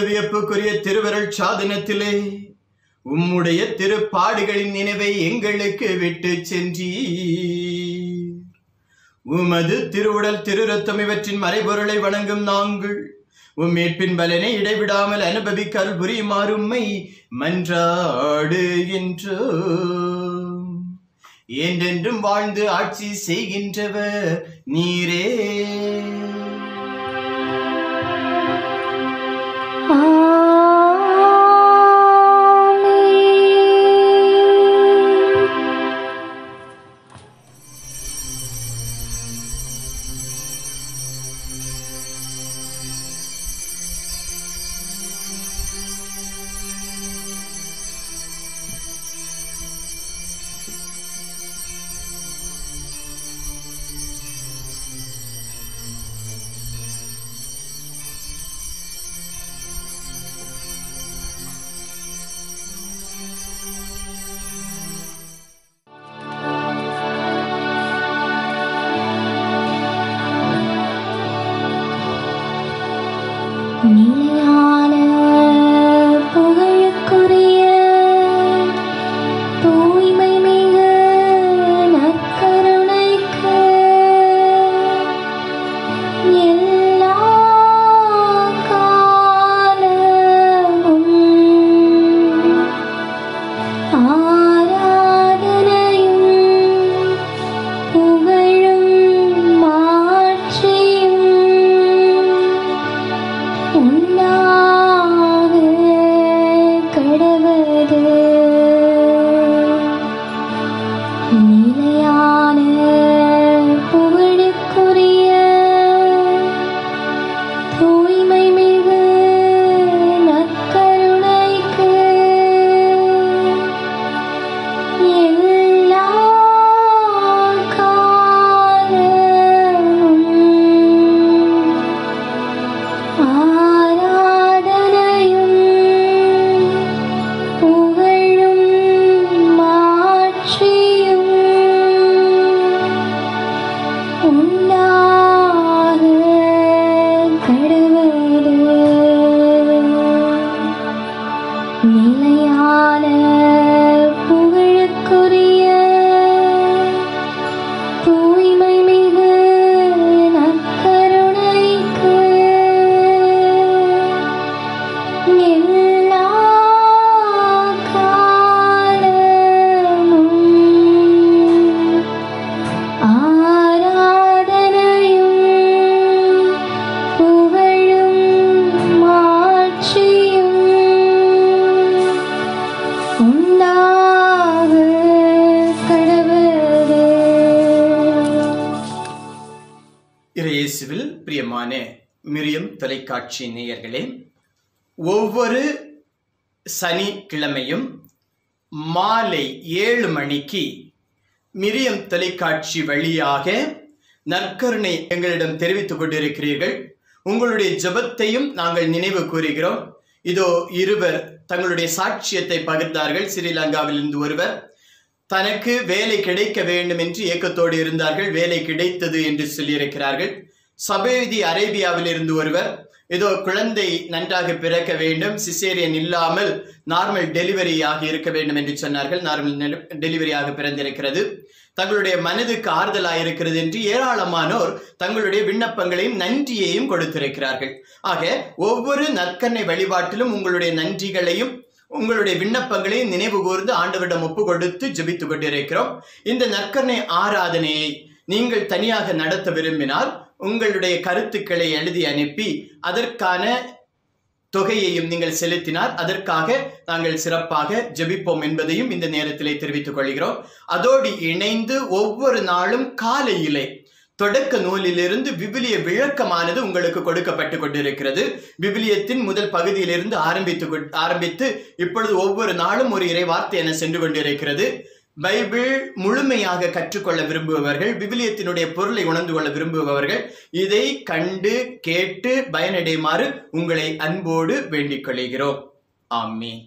வியப்புக்குரிய திருவருள் சாதனத்திலே உம்முடைய திருப்பாடுகளின் நினைவை எங்களுக்கு விட்டு சென்றீ உமது திருவுடல் திருரத்தம் இவற்றின் மறைபொருளை வணங்கும் நாங்கள் உம் மீட்பின் பலனை இடைவிடாமல் அனுபவிக்க புரியுமாறுமை மன்றாடு உம்மை என்றென்றும் வாழ்ந்து ஆட்சி செய்கின்றவர் நீரே. ஆமென். தொலைக்காட்சி நேயர்களே ஒவ்வொரு சனிக்கிழமையும் மாலை ஏழு மணிக்கு மிரியம் தொலைக்காட்சி வழியாக நற்கருணை எங்களிடம் தெரிவித்துக் கொண்டிருக்கிறீர்கள். உங்களுடைய ஜெபத்தையும் நாங்கள் நினைவு கூறுகிறோம். இதோ இருவர் தங்களுடைய சாட்சியத்தை பகிர்ந்தார்கள். ஸ்ரீலங்காவிலிருந்து ஒருவர் தனக்கு வேலை கிடைக்க வேண்டும் என்று ஏக்கத்தோடு இருந்தார்கள். வேலை கிடைத்தது என்று சொல்லியிருக்கிறார்கள். சபேதி அரேபியாவில் இருந்து ஒருவர் ஏதோ குழந்தை நன்றாக பிறக்க வேண்டும் சிசேரியன் இல்லாமல் நார்மல் டெலிவரி ஆகி இருக்க வேண்டும் என்று சொன்னார்கள். நார்மல் டெலிவரியாக பிறந்திருக்கிறது. தங்களுடைய மனதுக்கு ஆறுதலாக இருக்கிறது என்று ஏராளமானோர் தங்களுடைய விண்ணப்பங்களையும் நன்றியையும் கொடுத்திருக்கிறார்கள். ஆக ஒவ்வொரு நற்கண்ணை வழிபாட்டிலும் உங்களுடைய நன்றிகளையும் உங்களுடைய விண்ணப்பங்களையும் நினைவு கூர்ந்து ஆண்டவரிடம் ஒப்பு கொடுத்து ஜபித்துக் கொண்டிருக்கிறோம். இந்த நற்கண்ணை ஆராதனையை நீங்கள் தனியாக நடத்த விரும்பினால் உங்களுடைய கருத்துக்களை எழுதி அனுப்பி அதற்கான தொகையையும் நீங்கள் செலுத்தினால் அதற்காக நாங்கள் சிறப்பாக ஜெபிப்போம் என்பதையும் இந்த நேரத்திலே தெரிவித்துக் கொள்கிறோம். அதோடு இணைந்து ஒவ்வொரு நாளும் காலையிலே தொடக்க நூலிலிருந்து விபிலிய விளக்கமானது உங்களுக்கு கொடுக்கப்பட்டு கொண்டிருக்கிறது. விபிலியத்தின் முதல் பகுதியிலிருந்து ஆரம்பித்து கொ- ஆரம்பித்து இப்பொழுது ஒவ்வொரு நாளும் ஒரு இறை வார்த்தை என சென்று கொண்டிருக்கிறது. பைபிள் முழுமையாக கற்றுக்கொள்ள விரும்புபவர்கள் விவிலியத்தினுடைய பொருளை உணர்ந்து கொள்ள விரும்புபவர்கள் இதை கண்டு கேட்டு பயனடையுமாறு உங்களை அன்போடு வேண்டிக் கொள்கிறோம். ஆமீன்.